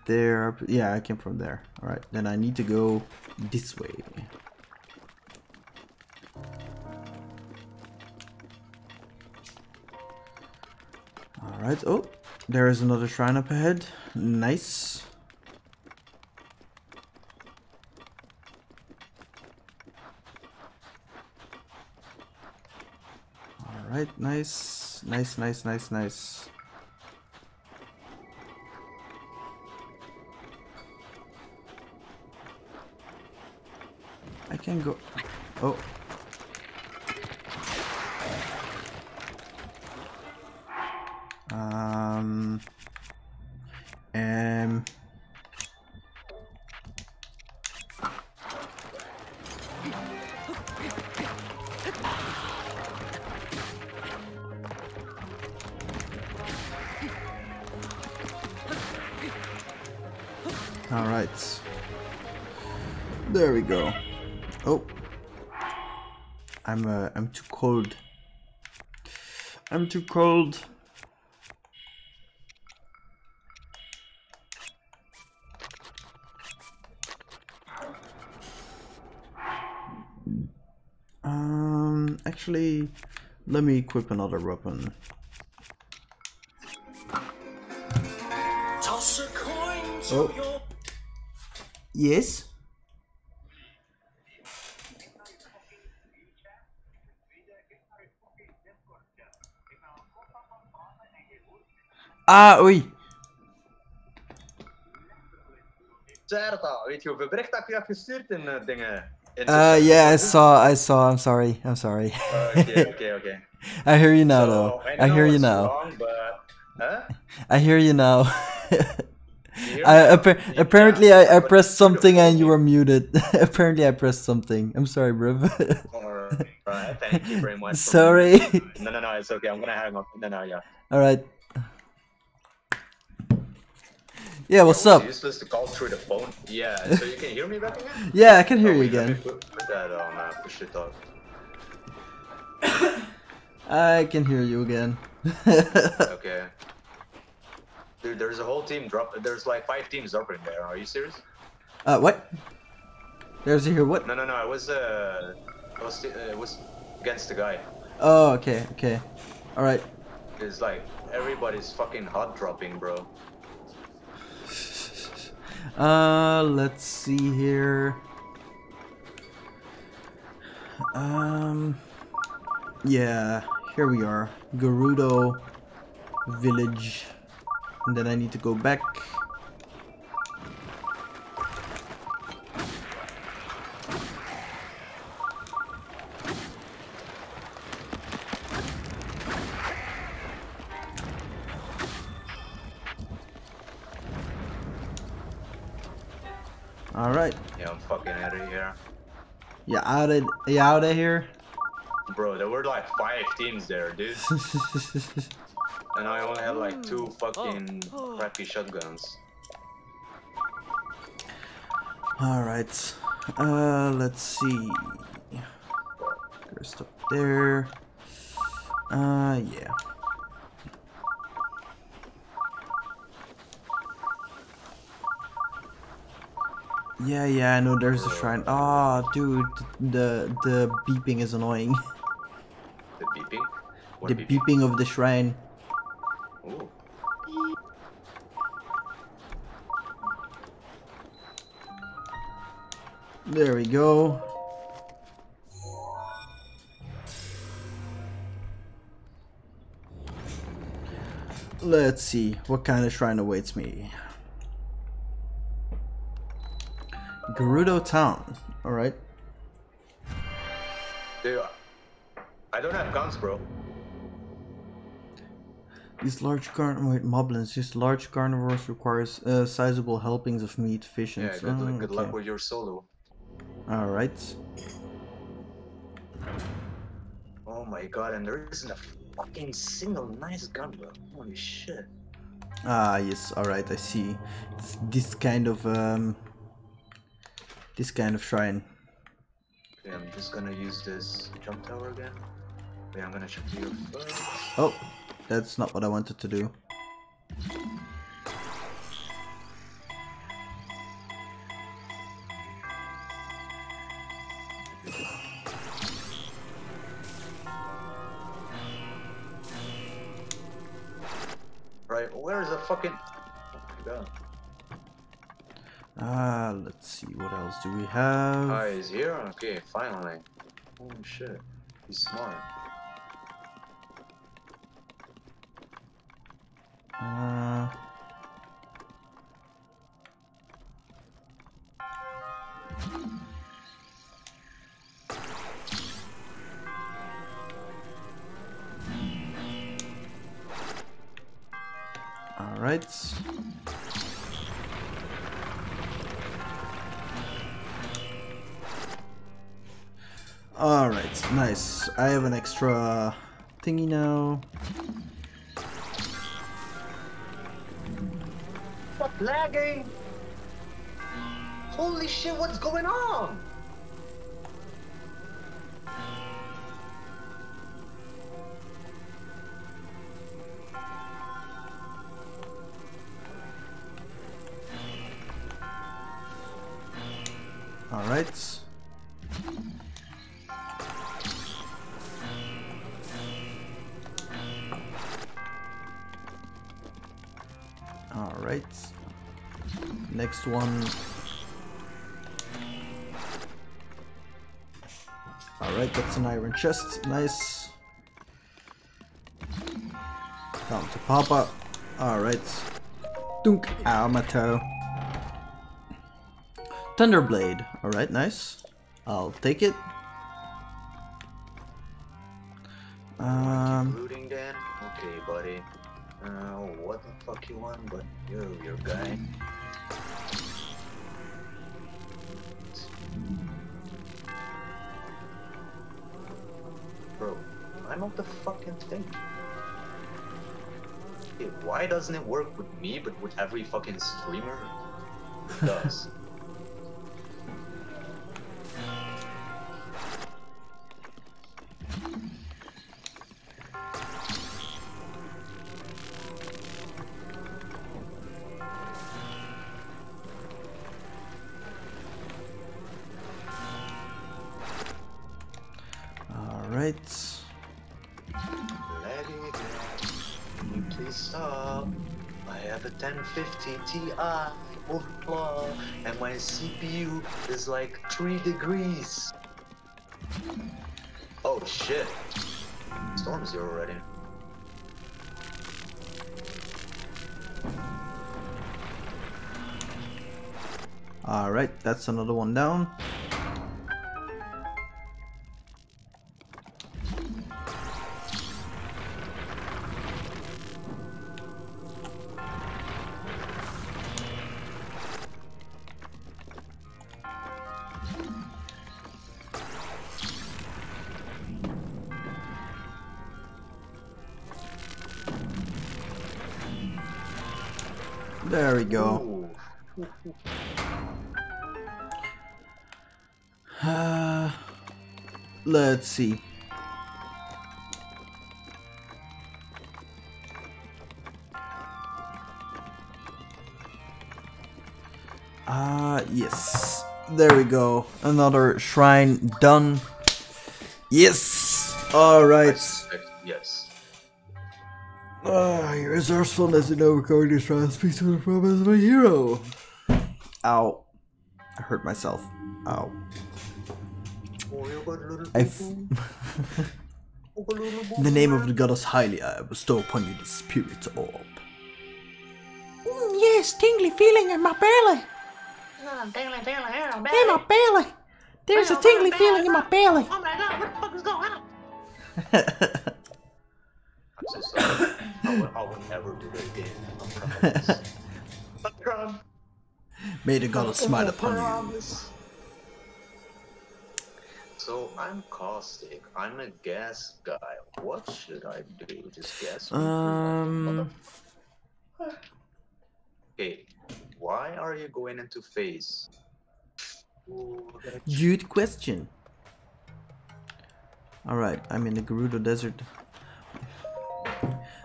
there. Yeah, I came from there. Alright, then I need to go this way. Alright, oh, there is another shrine up ahead. Nice. Alright, nice. Nice, nice, nice, nice. Can go. Oh. Um. Um. All right. There we go. I'm uh, I'm too cold. I'm too cold. Um, actually, let me equip another weapon. toss a Oh. Yes. Ah, oei. Certo, weet je hoeveel bericht heb je heb gestuurd in eh, dingen? Uh, yeah, I saw. I saw. I'm sorry. I'm sorry. Oké, oké, oké. I hear you now, though. I hear you now. wrong, but... Huh? I hear you now. I appa- apparently I, I pressed something and you were muted. apparently I pressed something. I'm sorry, bro. Alright, alright, thank you very much. sorry. No, no, no, it's okay. I'm gonna hang up. No, no, yeah. All right. Yeah, what's up? Useless to call through the phone. Yeah, so you can hear me back again? Yeah, I can hear Oh, you wait, let me again. Put, put that on uh, push it off. I can hear you again. Okay. Dude, there's a whole team drop. There's like five teams dropping there. Are you serious? uh, what? There's here what? No, no, no. I was uh, I was uh, it was against the guy. Oh, okay, okay. All right. It's like everybody's fucking hot dropping, bro. Uh, let's see here. Um, yeah, here we are, Gerudo Village, and then I need to go back. You out of you out of here. bro. There were like five teams there, dude, and I only had like two fucking crappy shotguns. All right. Uh, let's see. There's stuff there. Uh, yeah. Yeah, yeah, I know there's a shrine. Oh, dude, the the beeping is annoying. The beeping. What the beeping of the shrine. Ooh. There we go. Let's see what kind of shrine awaits me. Gerudo Town. Alright. Dude, I don't have guns, bro. These large carn wait moblins. These large carnivores requires uh, sizable helpings of meat, fish, and Yeah, so- good, good luck with your solo. Alright. Oh my god, and there isn't a fucking single nice gun, bro. Holy shit. Ah, yes. Alright, I see. It's this kind of um, this kind of shrine. Okay, I'm just gonna use this jump tower again. Okay, I'm gonna check you first. Oh, that's not what I wanted to do. Right, where is the fucking... Ah, let's see. What else do we have? Ah, he's here? Okay, finally. Holy shit. He's smart. Uh, all right. All right, nice. I have an extra thingy now. What lagging? Holy shit, what's going on? All Next one. Alright, that's an iron chest. Nice. Down to Papa. Alright. Dunk. Toe. Thunderblade. Alright, nice. I'll take it. Every fucking streamer? Does. Down. See. Ah, yes. There we go. Another shrine done. Yes! Alright. Yes. Ah, your resourcefulness in overcoming this trial speaks to the promise of a hero. Ow. I hurt myself. Ow. I f- In the name of the goddess Hylia, I bestow upon you the spirit orb. Mm, yes, tingly feeling in my belly. Tingly, tingly, here, In my belly. There's a tingly feeling in my belly. Oh my god, what the fuck is going on? I'm so sorry. I would, I would never do that again. I promise. I promise. May the goddess smile upon you. So I'm caustic. I'm a gas guy. What should I do? Just me? Um, Okay. Why are you going into phase? Good question. Alright, I'm in the Gerudo Desert.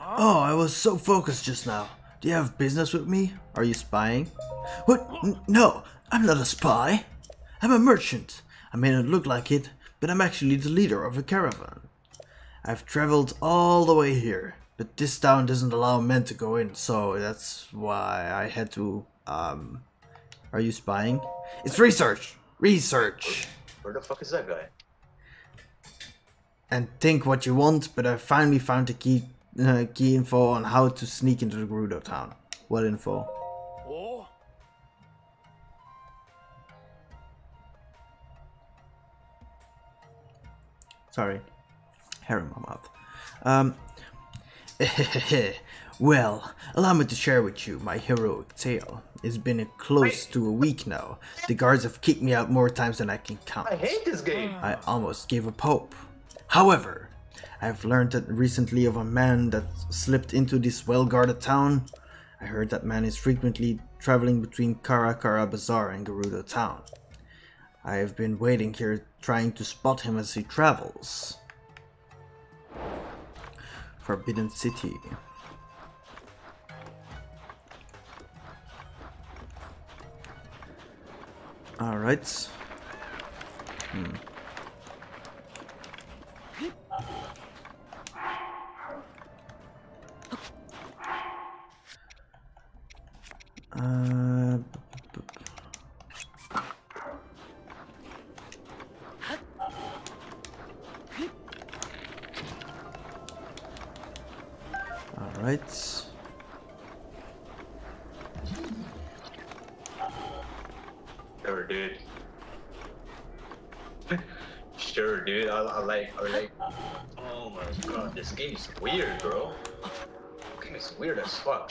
Oh, I was so focused just now. Do you have business with me? Are you spying? What? N- no, I'm not a spy. I'm a merchant. I may not look like it, but I'm actually the leader of a caravan. I've traveled all the way here, but this town doesn't allow men to go in, so that's why I had to, um... Are you spying? It's research! Research! Where the fuck is that guy? and think what you want, but I finally found the key uh, key info on how to sneak into the Gerudo town. What info? Sorry, hair in my mouth. Um, well, allow me to share with you my heroic tale. It's been a close to a week now. The guards have kicked me out more times than I can count. I hate this game. I almost gave up hope. However, I've learned that recently of a man that slipped into this well-guarded town. I heard that man is frequently traveling between Kara Kara Bazaar and Gerudo town. I have been waiting here trying to spot him as he travels. Forbidden City. Alright. Hmm. Uh, Alright. Sure, dude. sure, dude. I, I like, I like. Oh my god, this game is weird, bro. This game is weird as fuck.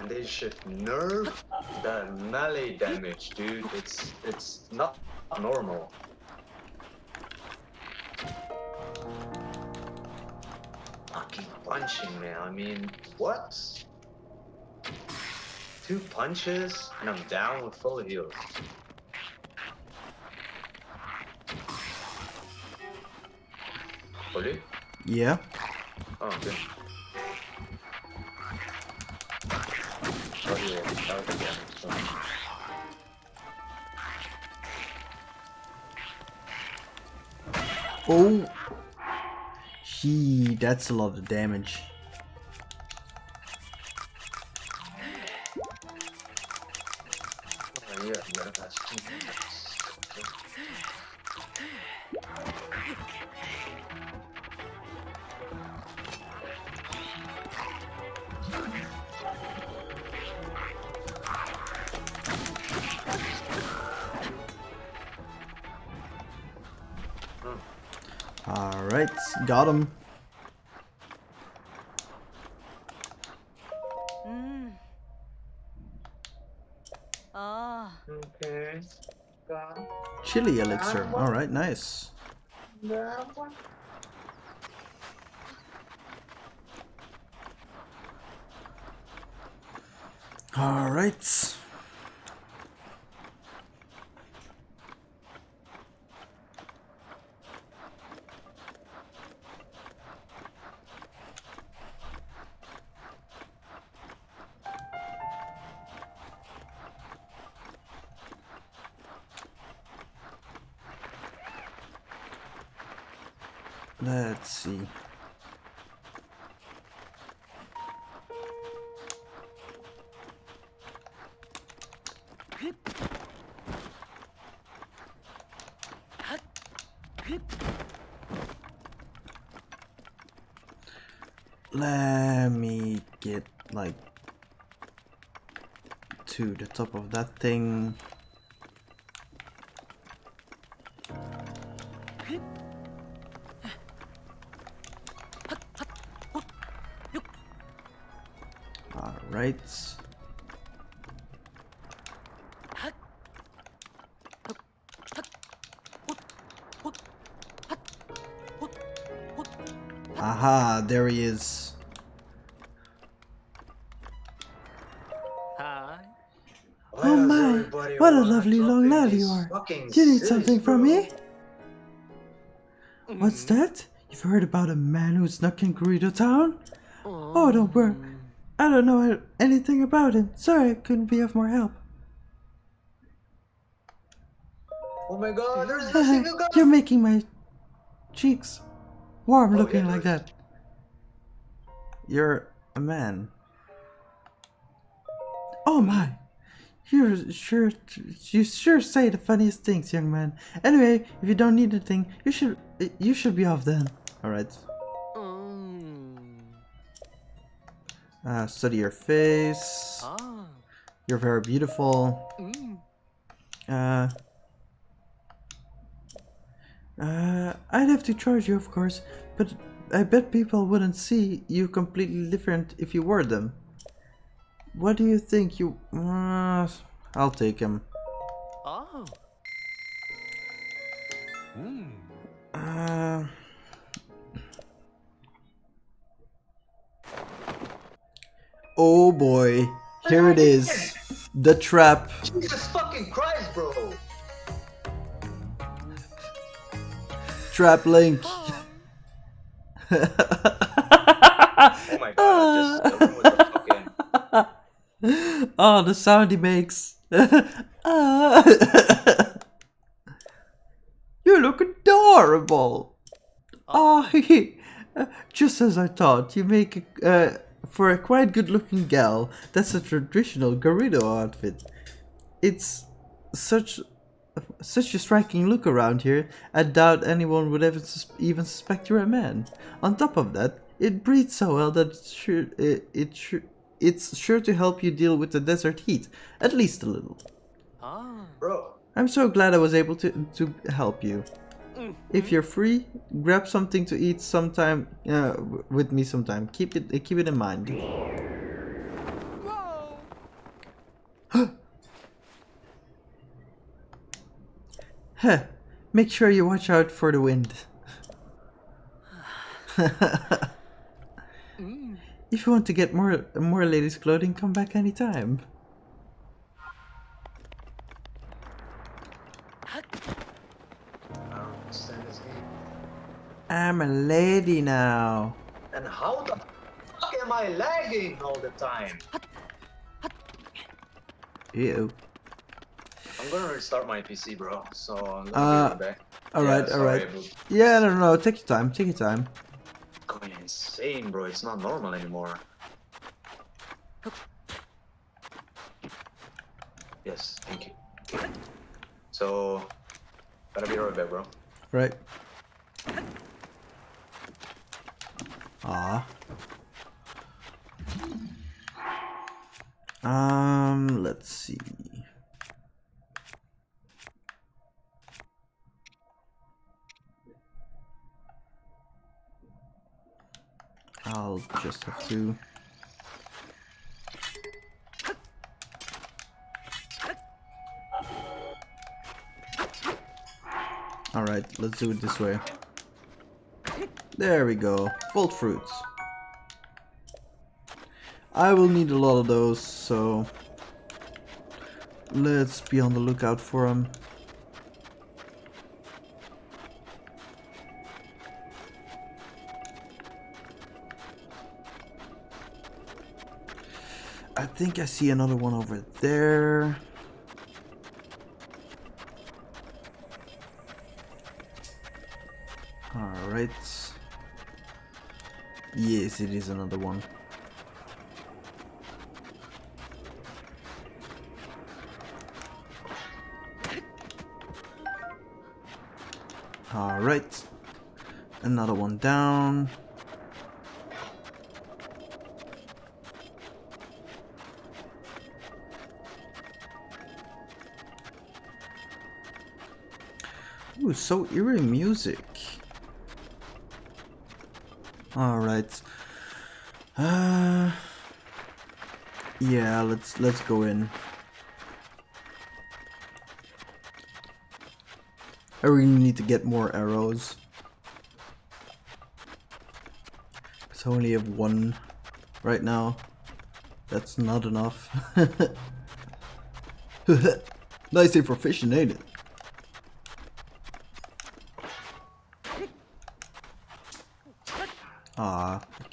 And they should nerf the melee damage, dude. It's it's not normal. Punching, man. I mean, what? Two punches and I'm down with full heals. Fully? Yeah. Oh, good. Oh yeah, that was again. So. Oh. Gee, that's a lot of damage. Got him. Ah. Okay. Got Chili elixir. Alright, nice. that one. The top of that thing. Fucking Do you need cities, something from bro? me? Mm. What's that? You've heard about a man who snuck in Gerudo Town? Oh, don't worry. I don't know anything about him. Sorry I couldn't be of more help. Oh my god, there's a single guy. You're making my cheeks warm Oh, looking yeah, like that. You're a man. Oh my. You're sure you sure say the funniest things, young man. Anyway, if you don't need anything, you should you should be off then. Alright. Uh, study your face. Ah. You're very beautiful. Uh, uh, I'd have to charge you, of course, but I bet people wouldn't see you completely different if you wore them. What do you think you... Uh, I'll take him. Oh. Uh, oh boy, here it is. The trap. Jesus fucking Christ, bro. Trap Link. Oh my god, just with the fucking. oh, the sound he makes. Ah. you look adorable. Oh, just as I thought. You make a, uh, for a quite good-looking gal. That's a traditional Gerudo outfit. It's such such a striking look around here. I doubt anyone would ever sus- even suspect you're a man. On top of that, it breathes so well that it's sure it, it sure it's sure to help you deal with the desert heat, at least a little. Ah. Bro, I'm so glad I was able to to help you. If you're free, grab something to eat sometime uh, with me sometime. Keep it keep it in mind. Huh. Make sure you watch out for the wind. if you want to get more more ladies' clothing, come back anytime. I don't understand this game. I'm a lady now. And how the fuck am I lagging all the time? Ew. I'm gonna restart my PC, bro. So I'm gonna Uh, be right back. Alright, yeah, alright. Yeah, no, no, no, take your time, take your time. Going insane, bro. It's not normal anymore. Yes, thank you. So, gotta be right back, bro. Right. Ah. Um, let's see. I'll just have to. Alright, let's do it this way. There we go. Voltfruits. I will need a lot of those, so let's be on the lookout for them. Think I see another one over there. Alright. Yes, it is another one. Alright. Another one down. So eerie music. All right. Uh. Yeah, let's let's go in. I really need to get more arrows. 'Cause I only have one right now. That's not enough. nice day for fishing, ain't it?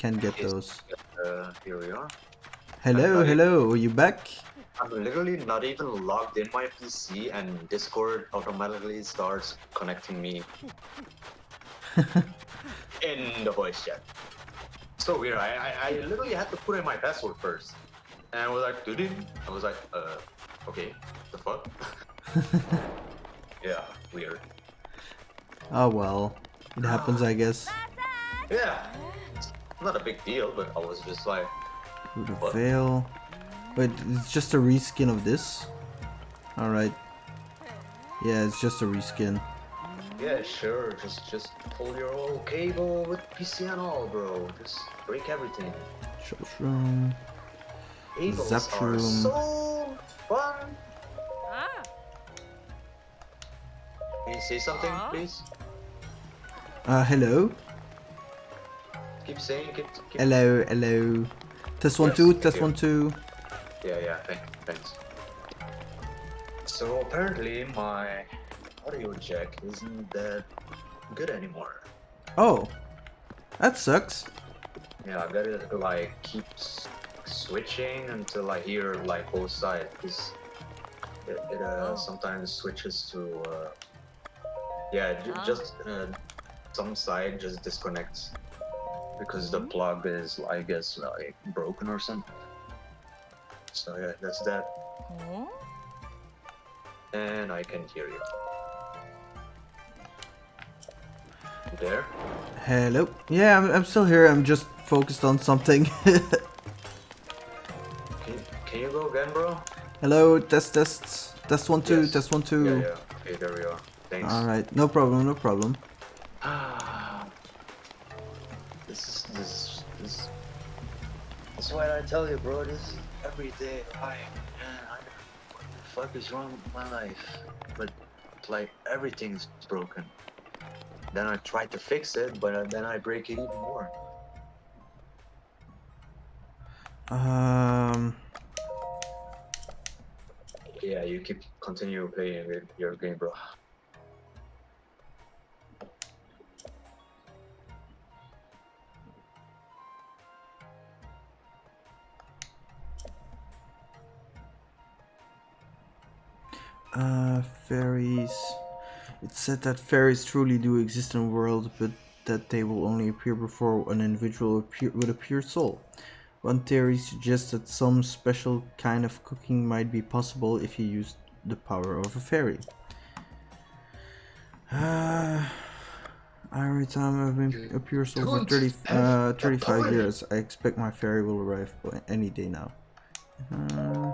Can't get those. Uh, here we are. Hello, hello, are you back? I'm literally not even logged in my PC, and Discord automatically starts connecting me in the voice chat. So weird. I, I, I literally had to put in my password first, and I was like, "Dude," I was like, "Uh, okay, the fuck." yeah, weird. Oh well, it happens, I guess. Yeah, not a big deal, but I was just like, Through the What? veil. Wait, it's just a reskin of this? Alright. Yeah, it's just a reskin. "Yeah, sure, just just pull your old cable with PC and all, bro. Just break everything." Showroom. Cables Zap are room. so fun. Ah. Can you say something, please? Uh, hello? Keep saying, keep, keep Hello, hello. Test one, Yes, two, test you. one, two. Yeah, yeah, thank, thanks. So apparently my audio jack isn't that good anymore. Oh. That sucks. Yeah, I gotta like keep switching until I hear like both sides, because it, it uh, Oh. sometimes switches to uh, yeah, j- Ah. just uh, some side just disconnects because the mm-hmm. plug is I guess like broken or something. So yeah, that's that. Oh. And I can hear you. You There? Hello. Yeah, I'm, I'm still here. I'm just focused on something. Can, can you go again, bro? Hello, test test. Test one two. Yes. Test one two. Yeah, yeah. Okay, there we are. Thanks. All right, no problem, no problem. Ah. Tell you, bro. This is everyday life, man. I don't know what the fuck is wrong with my life, but like everything's broken. Then I try to fix it, but uh, then I break it even more. Um, Yeah, you keep continue playing with your game, bro. Uh, fairies. It said that fairies truly do exist in the world, but that they will only appear before an individual appear with a pure soul. One theory suggests that some special kind of cooking might be possible if you use the power of a fairy. Uh, every time I've been a pure soul for 30, uh, 35 years, I expect my fairy will arrive any day now. Uh,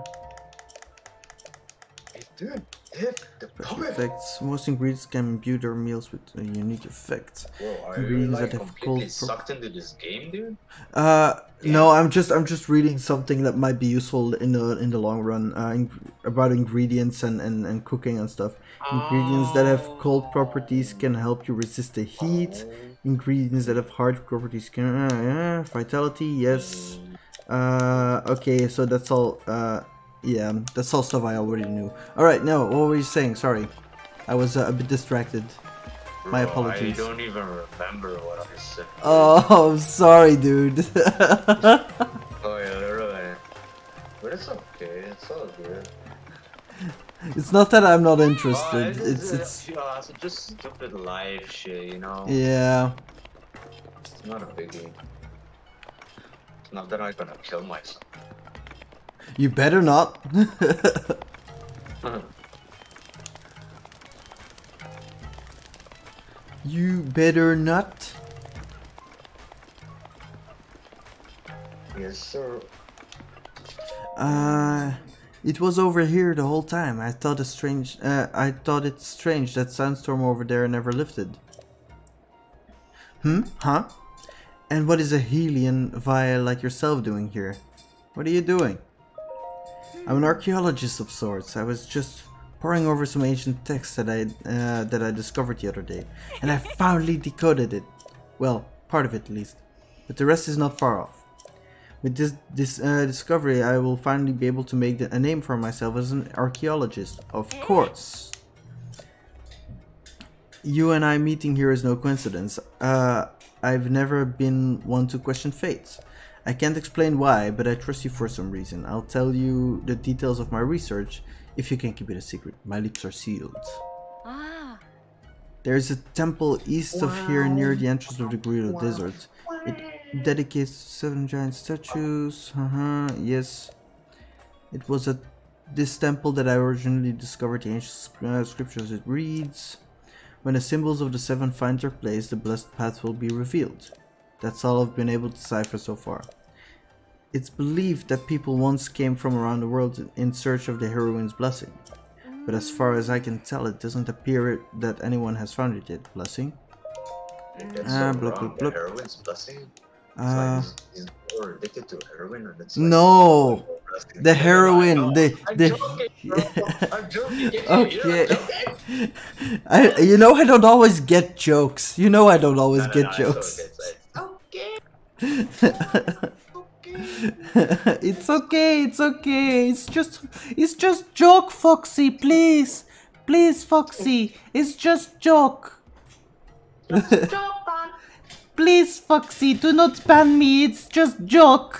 dude, hit the effects. Most ingredients can imbue their meals with a unique effect. Bro, are you Ingredients like that have completely sucked into this game, dude? Uh, no, I'm just I'm just reading something that might be useful in the in the long run. Uh, in, about ingredients and, and and cooking and stuff. Ingredients that have cold properties can help you resist the heat. Ingredients that have hard properties can uh, vitality. Yes. Uh, okay, so that's all. Uh, yeah, that's all stuff I already knew. All right, no, what were you saying? Sorry, I was uh, a bit distracted. My Bro, apologies. I don't even remember what I said. Oh, I'm sorry, dude. Oh yeah, literally. But it's okay. It's all good. it's not that I'm not Oh, interested. It's it's, it's just stupid life shit, you know. yeah. It's not a biggie. It's not that I'm gonna kill myself. You better not. you better not. yes, sir. Uh, it was over here the whole time. I thought it strange. Uh, I thought it's strange that sandstorm over there never lifted. Hmm? Huh? And what is a Hylian vai like yourself doing here? What are you doing? I'm an archaeologist of sorts. I was just poring over some ancient texts that I uh, that I discovered the other day, and I finally decoded it. Well, part of it at least, but the rest is not far off. With this this uh, discovery, I will finally be able to make the, a name for myself as an archaeologist. Of course. You and I meeting here is no coincidence. Uh, I've never been one to question fate. I can't explain why, but I trust you for some reason. I'll tell you the details of my research if you can keep it a secret. My lips are sealed. Ah. There's a temple east of here near the entrance of the Gerudo Desert. It dedicates seven giant statues. Uh-huh, yes. It was at this temple that I originally discovered the ancient uh, scriptures. It reads, When the symbols of the seven find their place, the blessed path will be revealed. That's all I've been able to decipher so far. It's believed that people once came from around the world in search of the heroine's blessing. But as far as I can tell, it doesn't appear that anyone has found it yet. Blessing? Ah, so blah, blah, blah. heroine's blessing. Uh, he's more addicted to heroin, like no! The Yeah, no, I heroin, know. the- I'm the- joking, bro. I'm joking. Okay. You're. I, you know I don't always get jokes. You know I don't always No, no, get no, jokes. it's- okay, it's okay. It's just it's just joke, Foxy, please. Please, Foxy. It's just joke. Please, Foxy, do not ban me. It's just joke.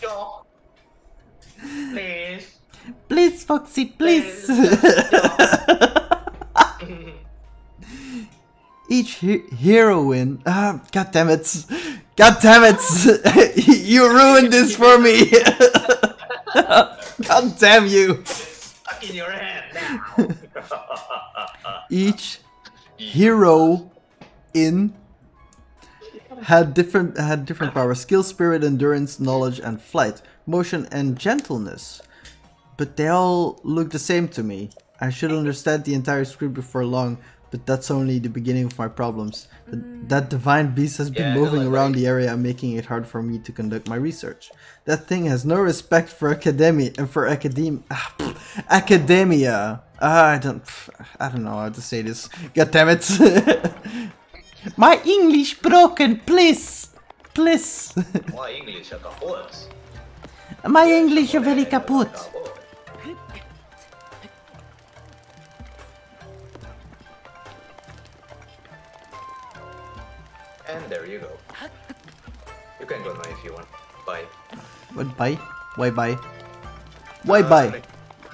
Joke. Please. please, Foxy, please. Each he- heroine. Ah, God damn it. God damn it. you ruined this for me. God damn you. in your hand now. Each hero in had different had different powers skill spirit endurance knowledge and flight motion and gentleness but they all look the same to me i should understand the entire script before long but that's only the beginning of my problems. Th- that divine beast has been Yeah, I know, moving like, around like- the area making it hard for me to conduct my research. That thing has no respect for academia and for academia academia. Ah, i don't i don't know how to say this. God damn it. My English broken, please. Please. My English? Are kapot. My English are very kaput. And there you go. You can go now if you want. Bye. What bye? Why bye? Why bye?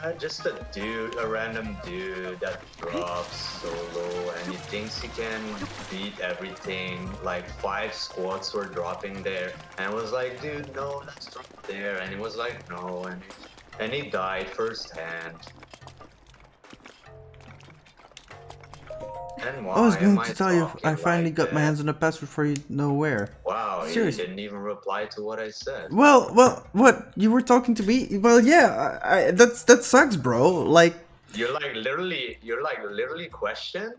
Uh, just a dude, a random dude that drops solo and he thinks he can beat everything. Like five squads were dropping there, and I was like, dude, no, let's drop there. And he was like, no, and and he died firsthand. Why I was going to tell you, I finally like got my hands on the password for you know where. Wow, Seriously. didn't even reply to what I said. Well, well, what? You were talking to me? Well, yeah, I, I, that's that sucks, bro. Like, You're like literally, you're like literally question,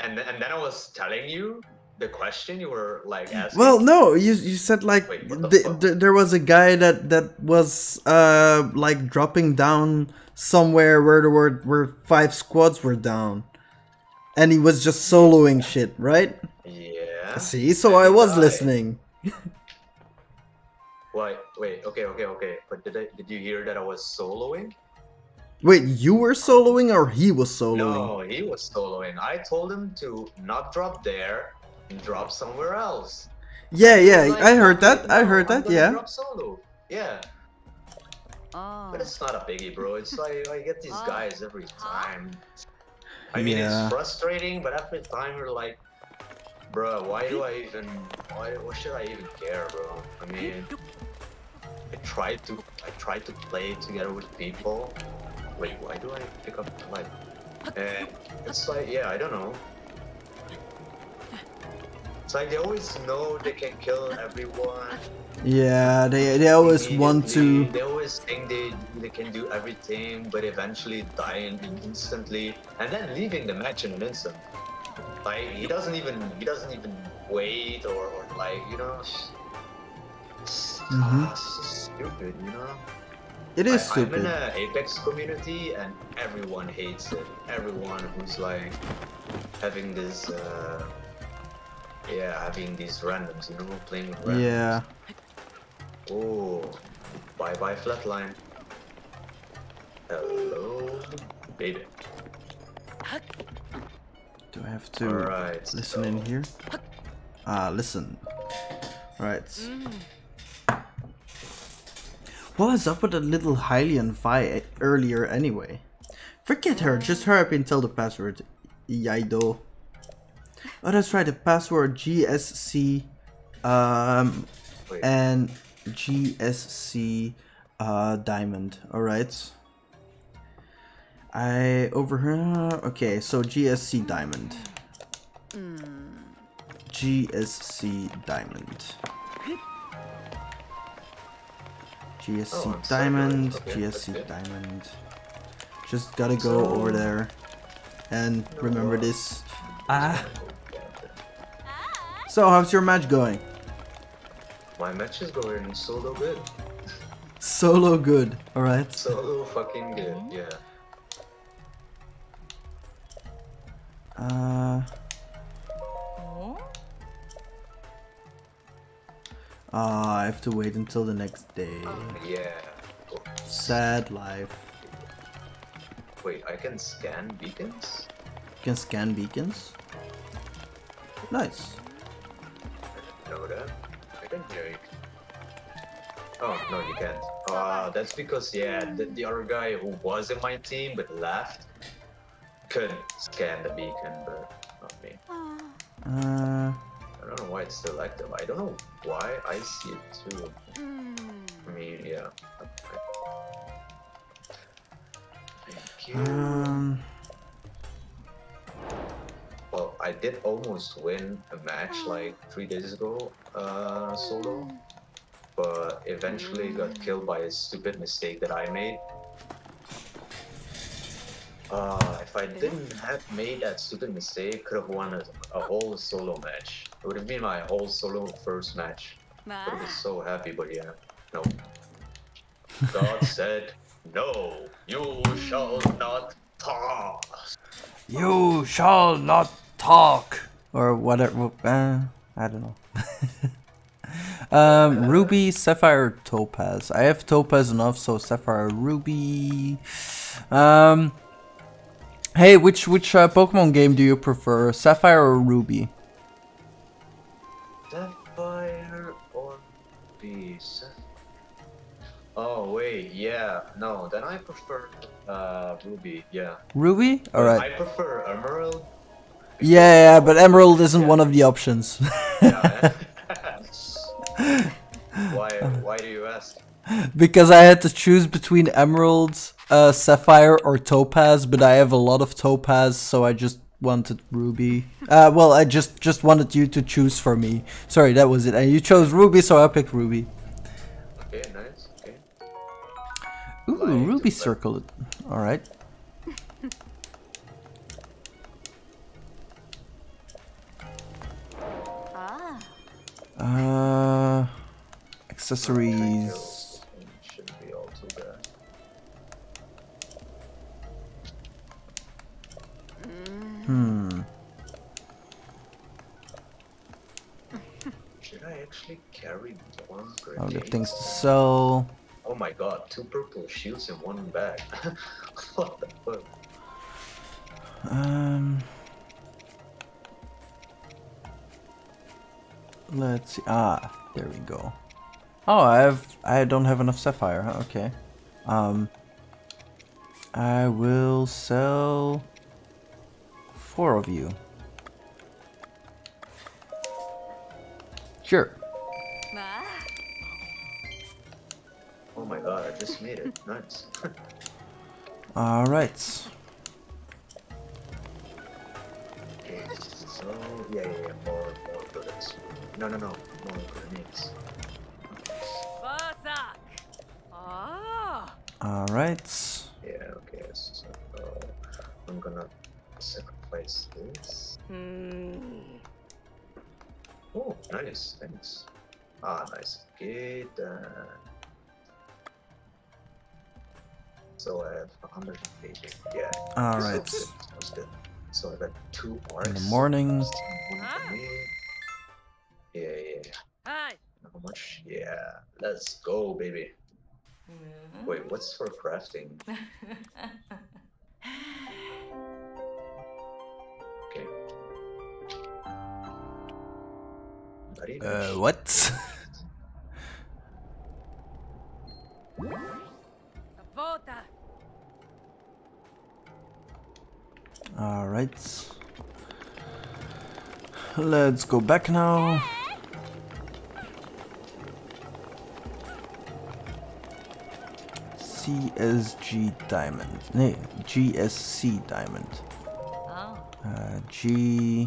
and th- and then I was telling you the question you were like asking. well, no, you you said like Wait, the the, there was a guy that that was uh like dropping down somewhere where there were where five squads were down, and he was just soloing shit, right? Yeah. See, so And I was died. listening. Wait, wait, okay, okay, okay. But did I, did you hear that I was soloing? Wait, you were soloing or he was soloing? No, he was soloing. I told him to not drop there and drop somewhere else. Yeah, yeah, Like, I heard that. I heard I'm that. Yeah. Drop solo. Yeah, Oh. but it's not a biggie, bro. It's like I get these Oh. guys every time. I mean, Yeah. it's frustrating, but after time, you're like, bro, why do I even? Why? Why should I even care, bro? I mean, I tried to. I tried to play together with people. Wait, why do I pick up light? And it's like, yeah, I don't know. It's like they always know they can kill everyone. Yeah, they they always want to. They always think they they can do everything, but eventually dying instantly, and then leaving the match in an instant. Like he doesn't even he doesn't even wait or, or like you know. ah, so stupid, you know. It is I, I'm in stupid. a Apex community and everyone hates it. Everyone who's like having this, uh, yeah, having these randoms, you know, playing with randoms. Yeah. Oh, bye bye flatline. Hello, baby. Do I have to listen in here? Ah, listen. Right. What was up with that little Hylian vai earlier anyway? Forget her, just hurry up and tell the password. Yaido. Oh, that's right, the password GSC um, Wait, and GSC uh, Diamond. Alright. I overheard. Okay, so GSC Diamond. GSC Diamond. GSC Oh, so Diamond. Okay, GSC. Diamond. Just gotta go So- over there and remember this. Ah. So, how's your match going? my match is going solo good. Solo good, alright. Solo fucking good. Yeah. Uh. Ah, I have to wait until the next day. Yeah. Oh, Sad life. Wait, I can scan beacons. Can scan beacons. Nice. know that. I can hear you. Oh no, you can't. Ah, that's because yeah, the, the other guy who was in my team but left couldn't scan the beacon, but not me. Uh, I don't know why it's still active. I don't know why I see it too. I mean, yeah. Thank you. Um, I did almost win a match like three days ago, uh, solo, but eventually got killed by a stupid mistake that I made. Uh, if I didn't have made that stupid mistake, could have won a, a whole solo match. It would have been my whole solo first match. I Would have been so happy, but yeah, no. God said, "No, you shall not pass." you shall not talk, or whatever. Uh, I don't know. um, Ruby, Sapphire, Topaz. I have Topaz enough, so Sapphire, Ruby. Um. Hey, which which uh, Pokemon game do you prefer, Sapphire or Ruby? Sapphire or be Sapphire? Oh wait, yeah, no, then I prefer uh Ruby, yeah. Ruby. All right. I prefer Emerald. Yeah, yeah, but Emerald isn't one of the options. Yeah. why? Why do you ask? because I had to choose between Emerald, uh, Sapphire, or Topaz, but I have a lot of Topaz, so I just wanted Ruby. Uh, well, I just just wanted you to choose for me. Sorry, that was it. And you chose Ruby, so I picked Ruby. Okay, nice. Okay. Ooh, Like Ruby circled. All right. Uh, accessories. Shouldn't be all too bad. Hmm. Should I actually carry more I'll get things to sell. Oh my god, two purple shields in one bag. what the fuck? Um. Let's see. Ah, there we go. Oh, I have. I don't have enough sapphire. Okay. Um. I will sell four of you. Sure. Oh my god, I just made it. Nice. All right. okay, so yeah, yeah, yeah, more, No, no, no, more grenades. Ah. All right. Yeah, okay, so I'm gonna sacrifice this. Hmm. Oh, nice, thanks. Ah, nice. Okay, then. So I have 180. Yeah. All right. good, good. So I got two arcs. In the morning. Yeah, yeah, yeah. Hi. How much? Yeah. Let's go, baby. Wait, what's for crafting? Okay. Uh, what? All right. Let's go back now. CSG diamond. No, GSC diamond. Oh. Uh, G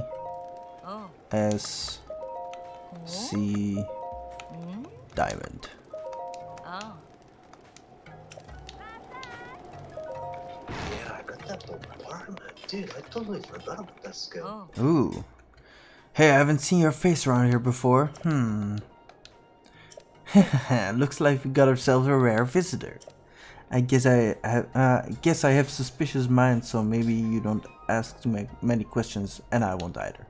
Oh. S C diamond. Oh. Yeah, I got that bombardment. Dude, I totally forgot about that skill. Oh. Ooh. Hey, I haven't seen your face around here before. Hmm. Looks like we got ourselves a rare visitor. I guess I have, uh, I guess I have suspicious minds, so maybe you don't ask too many questions, and I won't either.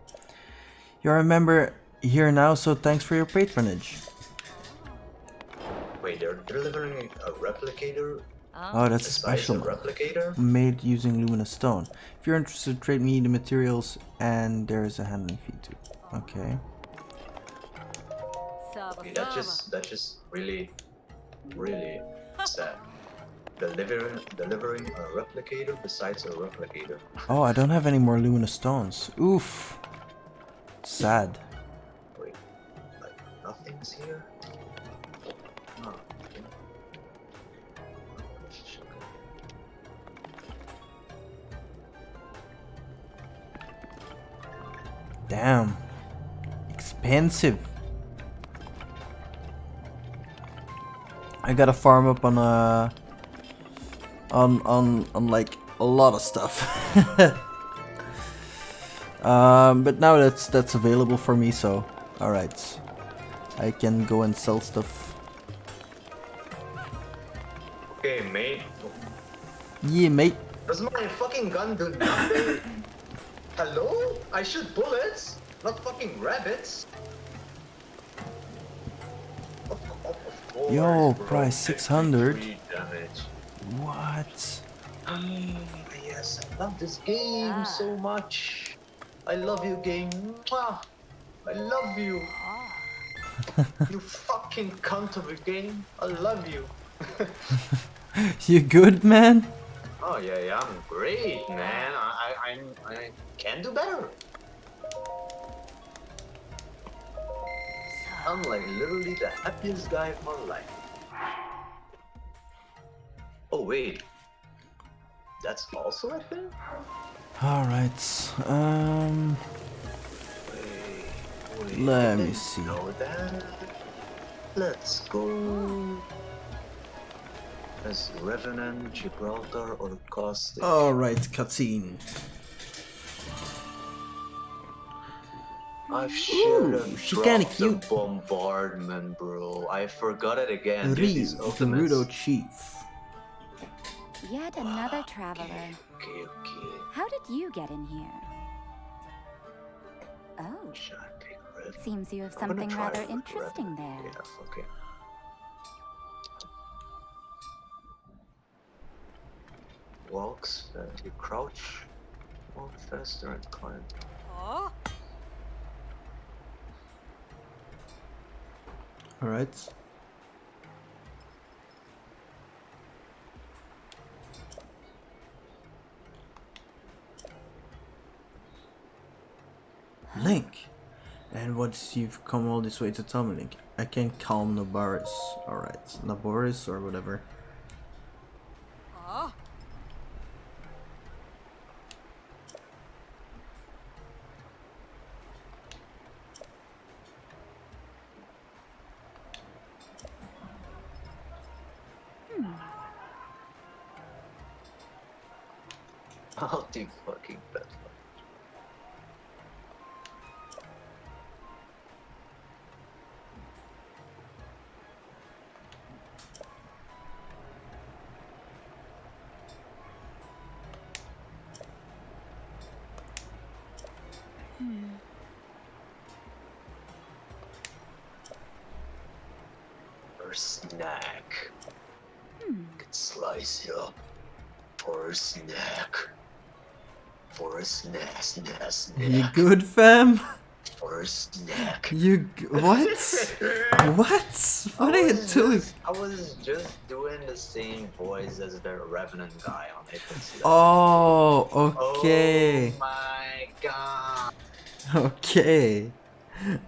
You're a member here now, so thanks for your patronage. Wait, they're delivering a replicator? Oh, that's a special a replicator? Made using Luminous Stone. If you're interested, trade me the materials, and there is a handling fee too. Okay. Saba Okay, that's just that's just really, really sad. Deliver, delivering a replicator besides a replicator. Oh, I don't have any more luminous stones. Oof. Sad. Wait, like nothing's here? Damn. Expensive. I gotta farm up on a on on on like a lot of stuff. um, but now that's that's available for me, so all right, I can go and sell stuff. Okay, mate. Yeah, mate. Does my fucking gun do nothing? Hello? I shoot bullets, not fucking rabbits. Of, of, of Yo, price 600. 53 damage. What? Ah, yes, I love this game Ah. so much. I love you, game. Mwah. I love you. you fucking cunt of a game. I love you. You good, man? Oh yeah, yeah, I'm great, man. I, I, I'm, I can do better. I'm like literally the happiest guy of my life. Oh wait, that's also a thing. All right. Um. Wait, wait, Let me see. Know that. Let's go. As Revenant, Gibraltar, or Caustic. All right, cutscene. I should have she dropped kinda cute. bombardment, bro. I forgot it again. Riju, the Rudo Chief. Yet another traveler. Okay, okay. How did you get in here? Oh, Should I pick red? seems you have I'm something rather interesting red. there. Yeah, fuck it. Walks, uh, you crouch, walk faster and climb. Oh. All right. Link. And what you've come all this way to tell me, Link? I can calm Naboris. Alright. Naboris or whatever. Snack, You good, fam? For a snack. You what? what? What are you doing? just- I was just doing the same voice as the Revenant guy on Apex. Oh, oh, okay, Oh my god. okay.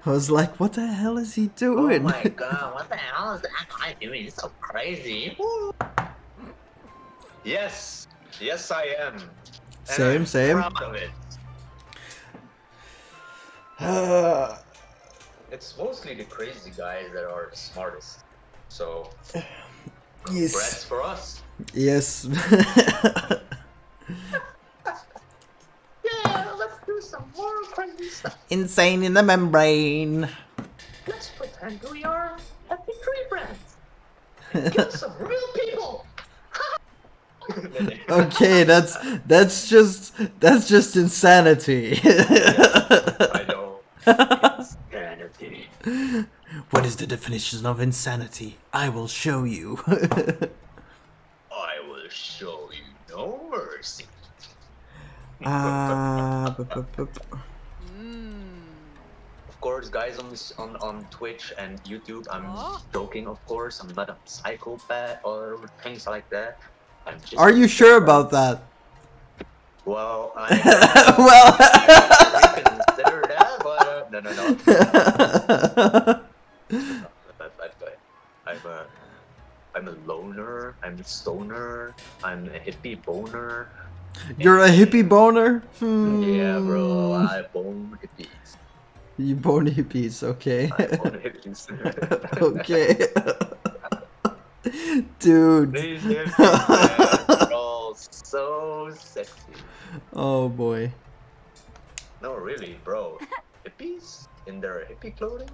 I was like, what the hell is he doing? Oh my god, what the hell is that guy doing? It's so crazy. Woo. Yes, yes I am. And Same, I'm same. Proud of it. It's mostly the crazy guys that are the smartest. So, yes, congrats for us. yes. Yeah, let's do some more crazy stuff. Insane in the membrane. Let's pretend we are happy tree friends. Kill some real people. Okay, that's that's just that's just insanity. Know. Insanity. what is the definition of insanity? I will show you. I will show you no mercy. Ah, bu- Of course, guys on this, on on Twitch and YouTube, I'm Oh. joking. Of course, I'm not a psychopath or things like that. I'm just. Are you sure about that? Well, I well. uh, no, no, no. I'm a, I'm a loner. I'm a stoner. I'm a hippie boner. You're a hippie boner? Hmm. Yeah, bro. I bone hippies. You born hippies, okay. I'm hippies. okay. Dude. These hippies, are all so sexy. Oh boy. No, really, bro. Hippies in their hippie clothing?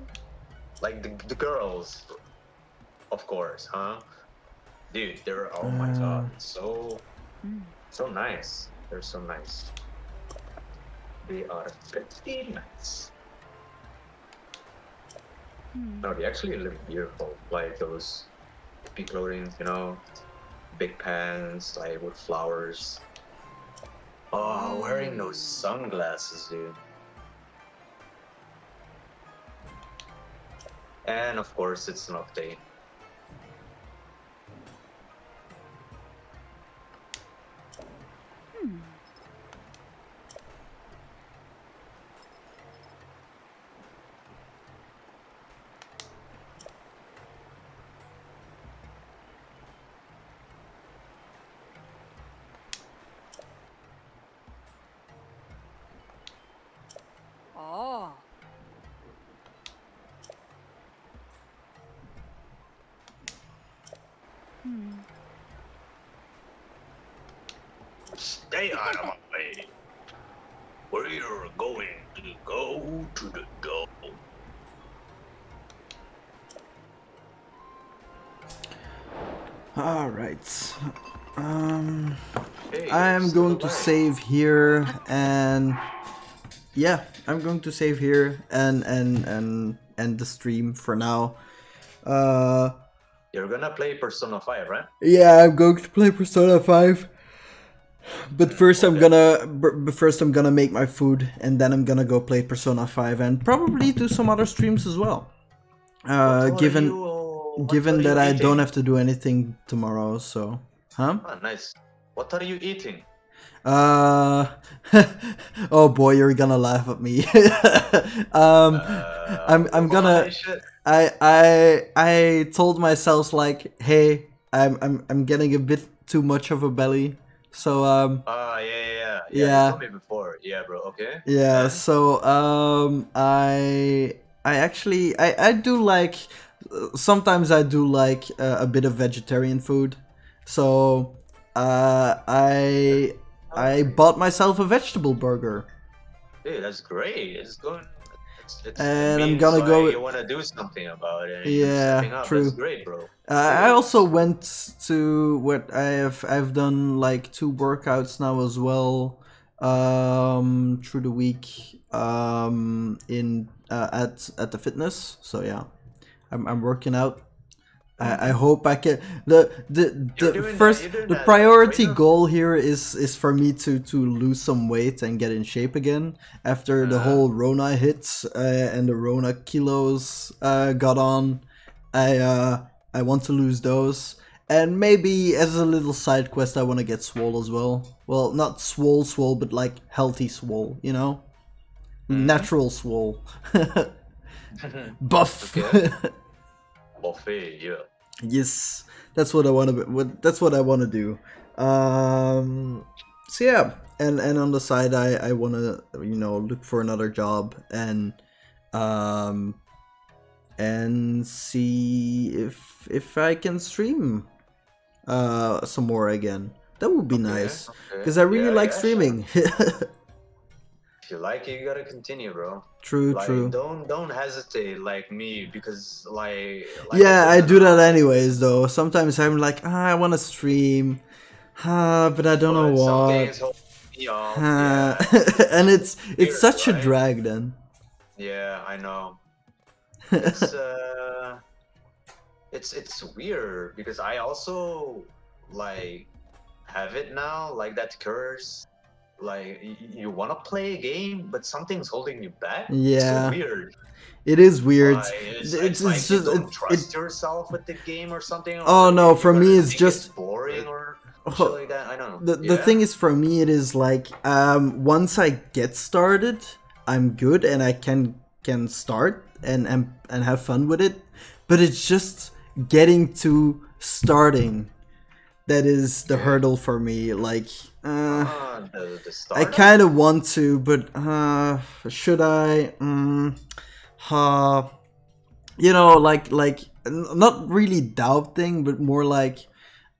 Like the, the girls, of course, huh? Dude, they're oh my Uh. god, so so nice. They're so nice. They are pretty nice. No, they actually look beautiful. Like those hippie clothing, you know, big pants, like with flowers. Oh, wearing those sunglasses, dude. And of course, it's an update. Hey, I am going to save here and yeah, I'm going to save here and and and end the stream for now. Uh You're gonna play Persona 5, right? yeah, I'm going to play Persona 5. But first I'm gonna but first I'm gonna make my food and then I'm gonna go play Persona 5 and probably do some other streams as well. Uh given you, uh, given that I don't have to do anything tomorrow, so huh? Ah, nice. What are you eating? Uh, oh boy, you're gonna laugh at me. um, Uh, I'm I'm gonna. I I I told myself like, hey, I'm I'm I'm getting a bit too much of a belly, so um Ah, yeah, yeah, yeah. Yeah. You told me before. Yeah, bro. Okay. yeah, And? so um I I actually I I do like sometimes I do like uh, a bit of vegetarian food, so uh I I bought myself a vegetable burger. Dude, that's great. It's going. It's, it's, And it I'm gonna go- You want to do something about it. Yeah, true. That's great, bro. Uh, I also went to what I have I've done like two workouts now as well um through the week um in uh, at at the fitness so yeah I'm I'm working out I, I hope I can the the, the doing that- first the priority right goal here is is for me to to lose some weight and get in shape again after the Uh-huh. whole Rona hits uh, and the Rona kilos uh, got on I uh I want to lose those. And maybe as a little side quest I wanna get swole as well. Well not swole swole but like healthy swole, you know? Mm-hmm. Natural swole. Buff. Okay. Buffet, yeah. yes. That's what I wanna that's what I wanna do. Um so yeah. And and on the side I, I wanna you know look for another job and um and see if if I can stream uh some more again. That would be nice okay. because I really Yeah, like yeah, streaming. If you like it, you gotta continue, bro. true, Like, true. don't don't hesitate like me because like. like Yeah, I do that anyways though. Sometimes I'm like, ah, I want to stream, ah, but I don't know but some what. things me off, Ah, yeah. and it's it's such a drag then. Yeah, I know. It's uh, it's it's weird because I also like have it now, like that curse. Like you want to play a game, but something's holding you back. It's Yeah. so weird. It is weird. Like, it's, It's- it's, like it's just- don't trust yourself with the game or something. Oh, no, for me, it's just- boring or Oh, like that. I don't know. the the thing is for me it is like um once I get started, I'm good and I can can start and and and have fun with it, but it's just getting to starting that is the hurdle for me. Like, uh, Ah, the, the I kind of want to, but uh, should I? Mm, uh, you know, like like not really doubting, but more like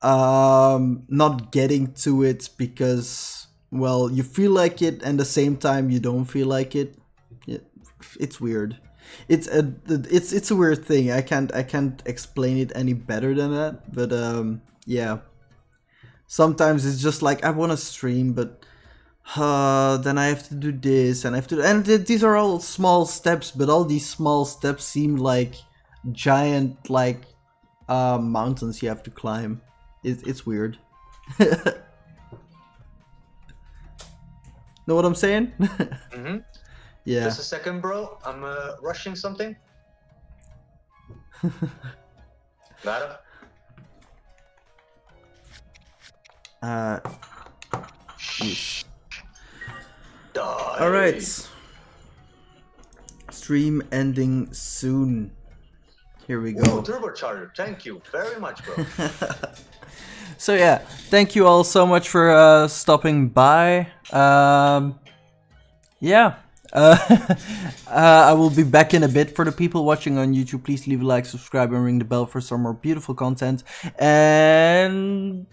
um, not getting to it because well, you feel like it, and the same time you don't feel like it. Yeah, it's weird. It's a it's it's a weird thing. I can't I can't explain it any better than that. But um, yeah. Sometimes it's just like I want to stream, but uh, then I have to do this and I have to, and th- these are all small steps, but all these small steps seem like giant like uh, mountains you have to climb. It, it's weird. know what I'm saying? hmm yeah. Just a second, bro. I'm uh, rushing something. Got Uh, yes. All right. Stream ending soon. Here we Ooh, go. turbocharger. Thank you very much, bro. So yeah, thank you all so much for uh, stopping by. Um, yeah, uh, uh, I will be back in a bit. For the people watching on YouTube, please leave a like, subscribe, and ring the bell for some more beautiful content. And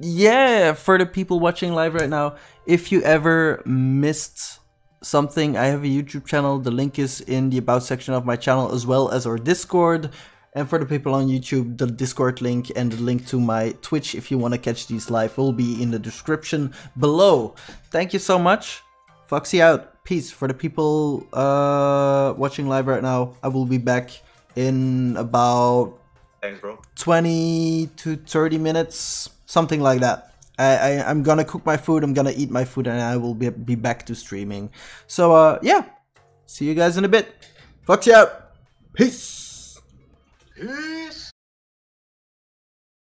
yeah, for the people watching live right now, if you ever missed something, I have a YouTube channel. The link is in the about section of my channel as well as our Discord. And for the people on YouTube, the Discord link and the link to my Twitch if you want to catch these live will be in the description below. Thank you so much. Foxy out. Peace. For the people uh, watching live right now, I will be back in about Thanks, bro. 20 to 30 minutes, something like that. I, I, I'm gonna cook my food, I'm gonna eat my food, and I will be, be back to streaming. So, uh, yeah. See you guys in a bit. Foxy out. Peace. Peace.